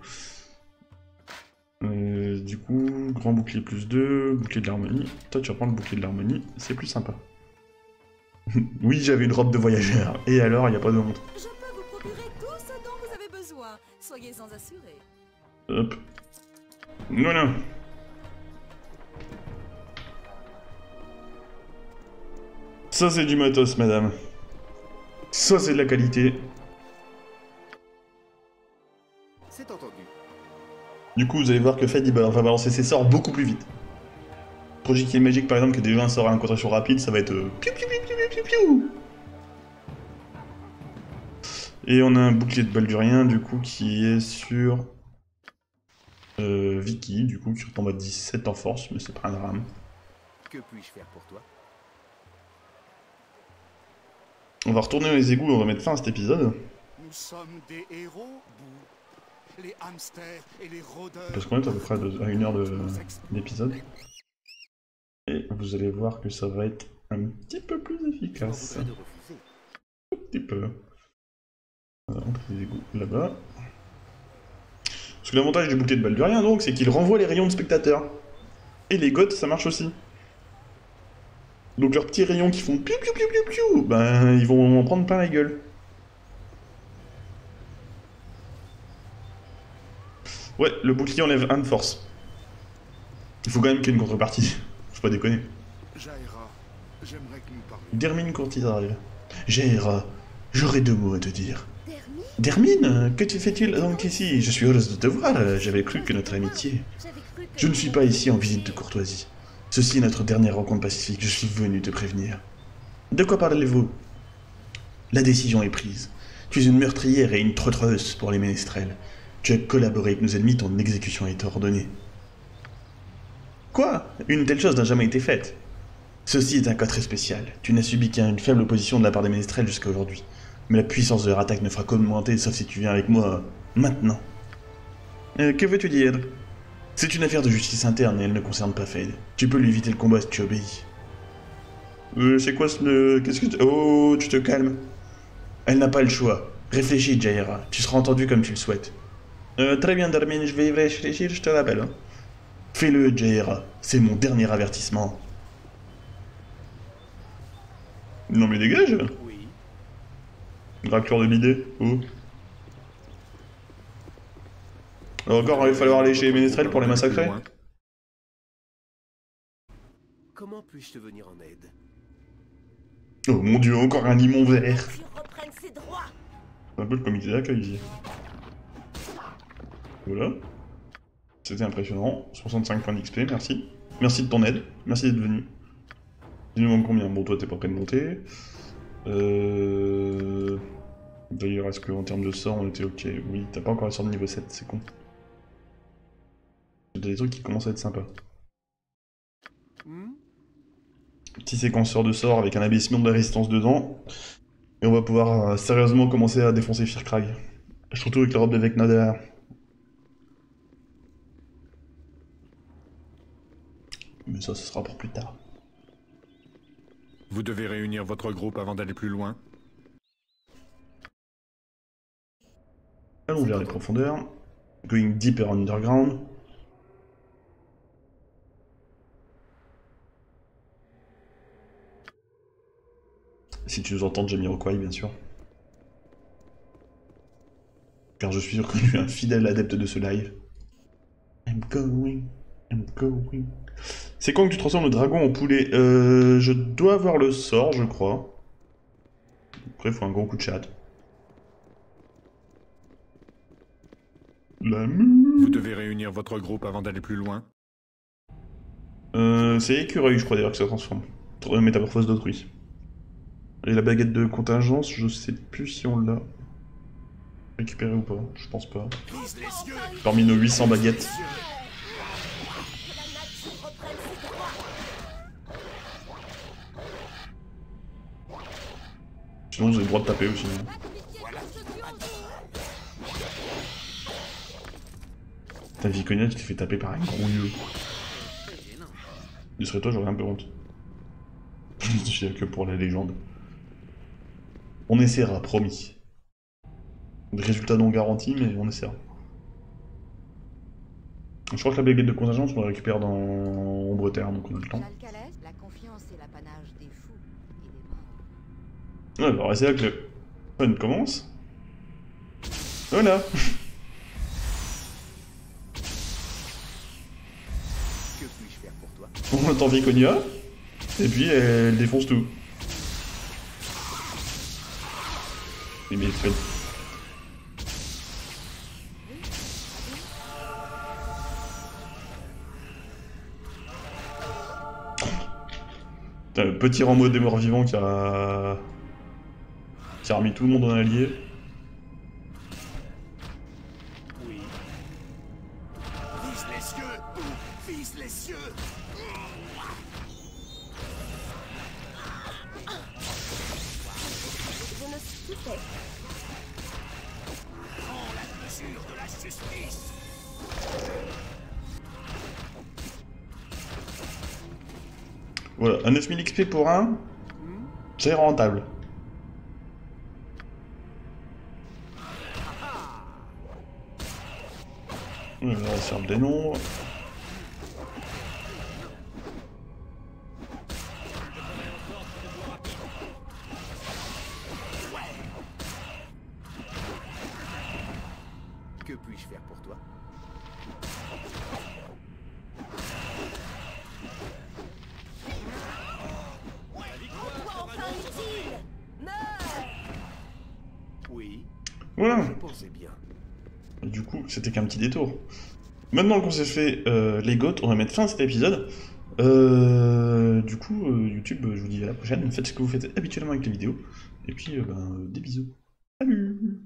Euh, du coup, grand bouclier plus 2, bouclier de l'harmonie. Toi, tu vas prendre le bouclier de l'harmonie, c'est plus sympa. *laughs* oui, j'avais une robe de voyageur. Et alors, il n'y a pas de honte. Je peux vous procurer tout ce dont vous avez besoin. Soyez-en assurés. Hop. Voilà. Ça, c'est du matos, madame. Ça, c'est de la qualité. C'est entendu. Du coup, vous allez voir que Fed il va balancer ses sorts beaucoup plus vite. Projectile magique, par exemple, qui est déjà un sort à concentration rapide, ça va être. piou, piou, piou, piou, piou, piou. Et on a un bouclier de Baldurien, du coup, qui est sur. Euh, Vicky, du coup, qui retombe à 17 en force, mais c'est pas un drame. Que puis-je faire pour toi? On va retourner dans les égouts, on va mettre fin à cet épisode. Nous sommes des héros, Bou. Les hamsters et les rôdeurs. Parce qu'on est à peu près à deux- à une heure d'épisode. Et vous allez voir que ça va être un petit peu plus efficace. Un petit peu. Voilà, on fait des égouts là-bas. Parce que l'avantage du bouclier de balle de rien, donc, c'est qu'il renvoie les rayons de spectateurs. Et les goths, ça marche aussi. Donc leurs petits rayons qui font piou piou piou piou piou, ben ils vont en prendre plein la gueule. Ouais, le bouclier enlève un de force. Il faut quand même qu'il y ait une contrepartie. *laughs* Faut pas déconner. Jaira, j'aimerais que nous parlions. Dermine Courtisal. Jaira, j'aurais deux mots à te dire. Dermine, que fais-tu donc ici Je suis heureuse de te voir, j'avais cru que notre amitié... Je ne suis pas ici en visite de courtoisie. Ceci est notre dernière rencontre pacifique, je suis venu te prévenir. De quoi parlez-vous? La décision est prise. Tu es une meurtrière et une traîtreuse pour les ménestrels. Tu as collaboré avec nos ennemis, ton exécution est ordonnée. Quoi? Une telle chose n'a jamais été faite. Ceci est un cas très spécial. Tu n'as subi qu'une faible opposition de la part des ménestrels jusqu'à aujourd'hui. Mais la puissance de leur attaque ne fera qu'augmenter, sauf si tu viens avec moi euh, maintenant. Euh, que veux-tu dire? C'est une affaire de justice interne et elle ne concerne pas Fade. Tu peux lui éviter le combat si tu obéis. Euh, c'est quoi ce... Qu'est-ce que... tu- Oh, tu te calmes. Elle n'a pas le choix. Réfléchis, Jaira. Tu seras entendu comme tu le souhaites. Euh, très bien, Darmin, je vais y réfléchir, je te rappelle. Fais-le, Jaira. C'est mon dernier avertissement. Non mais dégage Oui. Raclure de l'idée. Oh. Alors encore, il va falloir aller chez les ménestrels pour les massacrer Comment puis-je te venir en aide? Oh mon dieu, encore un limon vert C'est un peu le comité d'accueil ici. C'était impressionnant. 65 points d'XP, merci. Merci de ton aide. Merci d'être venu. Il nous manque combien? Bon, toi, t'es pas prêt de monter. Euh... D'ailleurs, est-ce qu'en termes de sort, on était ok? Oui, t'as pas encore la sort de niveau 7, c'est con. T'as des trucs qui commencent à être sympas. Hmm? Petit séquenceur de sort avec un abaissement de la résistance dedans. Et on va pouvoir euh, sérieusement commencer à défoncer Firkrag. Surtout avec la robe de Vecna derrière. Mais ça, ce sera pour plus tard. Vous devez réunir votre groupe avant d'aller plus loin. Allons vers les profondeurs. Going deeper underground. Si tu nous entends, Jamiroquai, bien sûr. Car je suis sûr que tu es un fidèle adepte de ce live. I'm going, I'm going. C'est quand que tu transformes le dragon en poulet euh, Je dois avoir le sort, je crois. Après, il faut un gros coup de chat. La. Vous devez réunir votre groupe avant d'aller plus loin. Euh, c'est écureuil, je crois d'ailleurs que ça transforme. Tr- Métamorphose d'autrui. Et la baguette de contingence, je sais plus si on l'a récupérée ou pas. Je pense pas. Parmi nos 800 baguettes. Sinon, j'ai le droit de taper aussi. Ta vie cognac, tu t'es fait taper par un grouilleux. Je serais toi, j'aurais un peu honte. *laughs* Je dis que pour la légende. On essaiera, promis. Résultat non garanti, mais on essaiera. Je crois que la baguette de contingence, on la récupère dans Ombre Terre, donc on a le temps. Ouais, alors c'est là que le fun commence. Voilà Que puis-je faire pour toi? On attend Viconia, et puis elle défonce tout. Oui, mais. Putain, le petit Rambo des morts vivants qui a... qui a remis tout le monde en allié. Oui. Vise les yeux Vise les Je suis fait. Prends la mesure de la justice Voilà, un 9000 XP pour un, c'est rentable. Voilà, on va faire des nombres. Que puis-je faire pour toi? Oui, Voilà. je pensais bien. Et du coup, c'était qu'un petit détour. Maintenant qu'on s'est fait les goths, on va mettre fin à cet épisode. Euh, du coup, euh, YouTube, je vous dis à la prochaine. Faites ce que vous faites habituellement avec les vidéos. Et puis, euh, ben, des bisous. Salut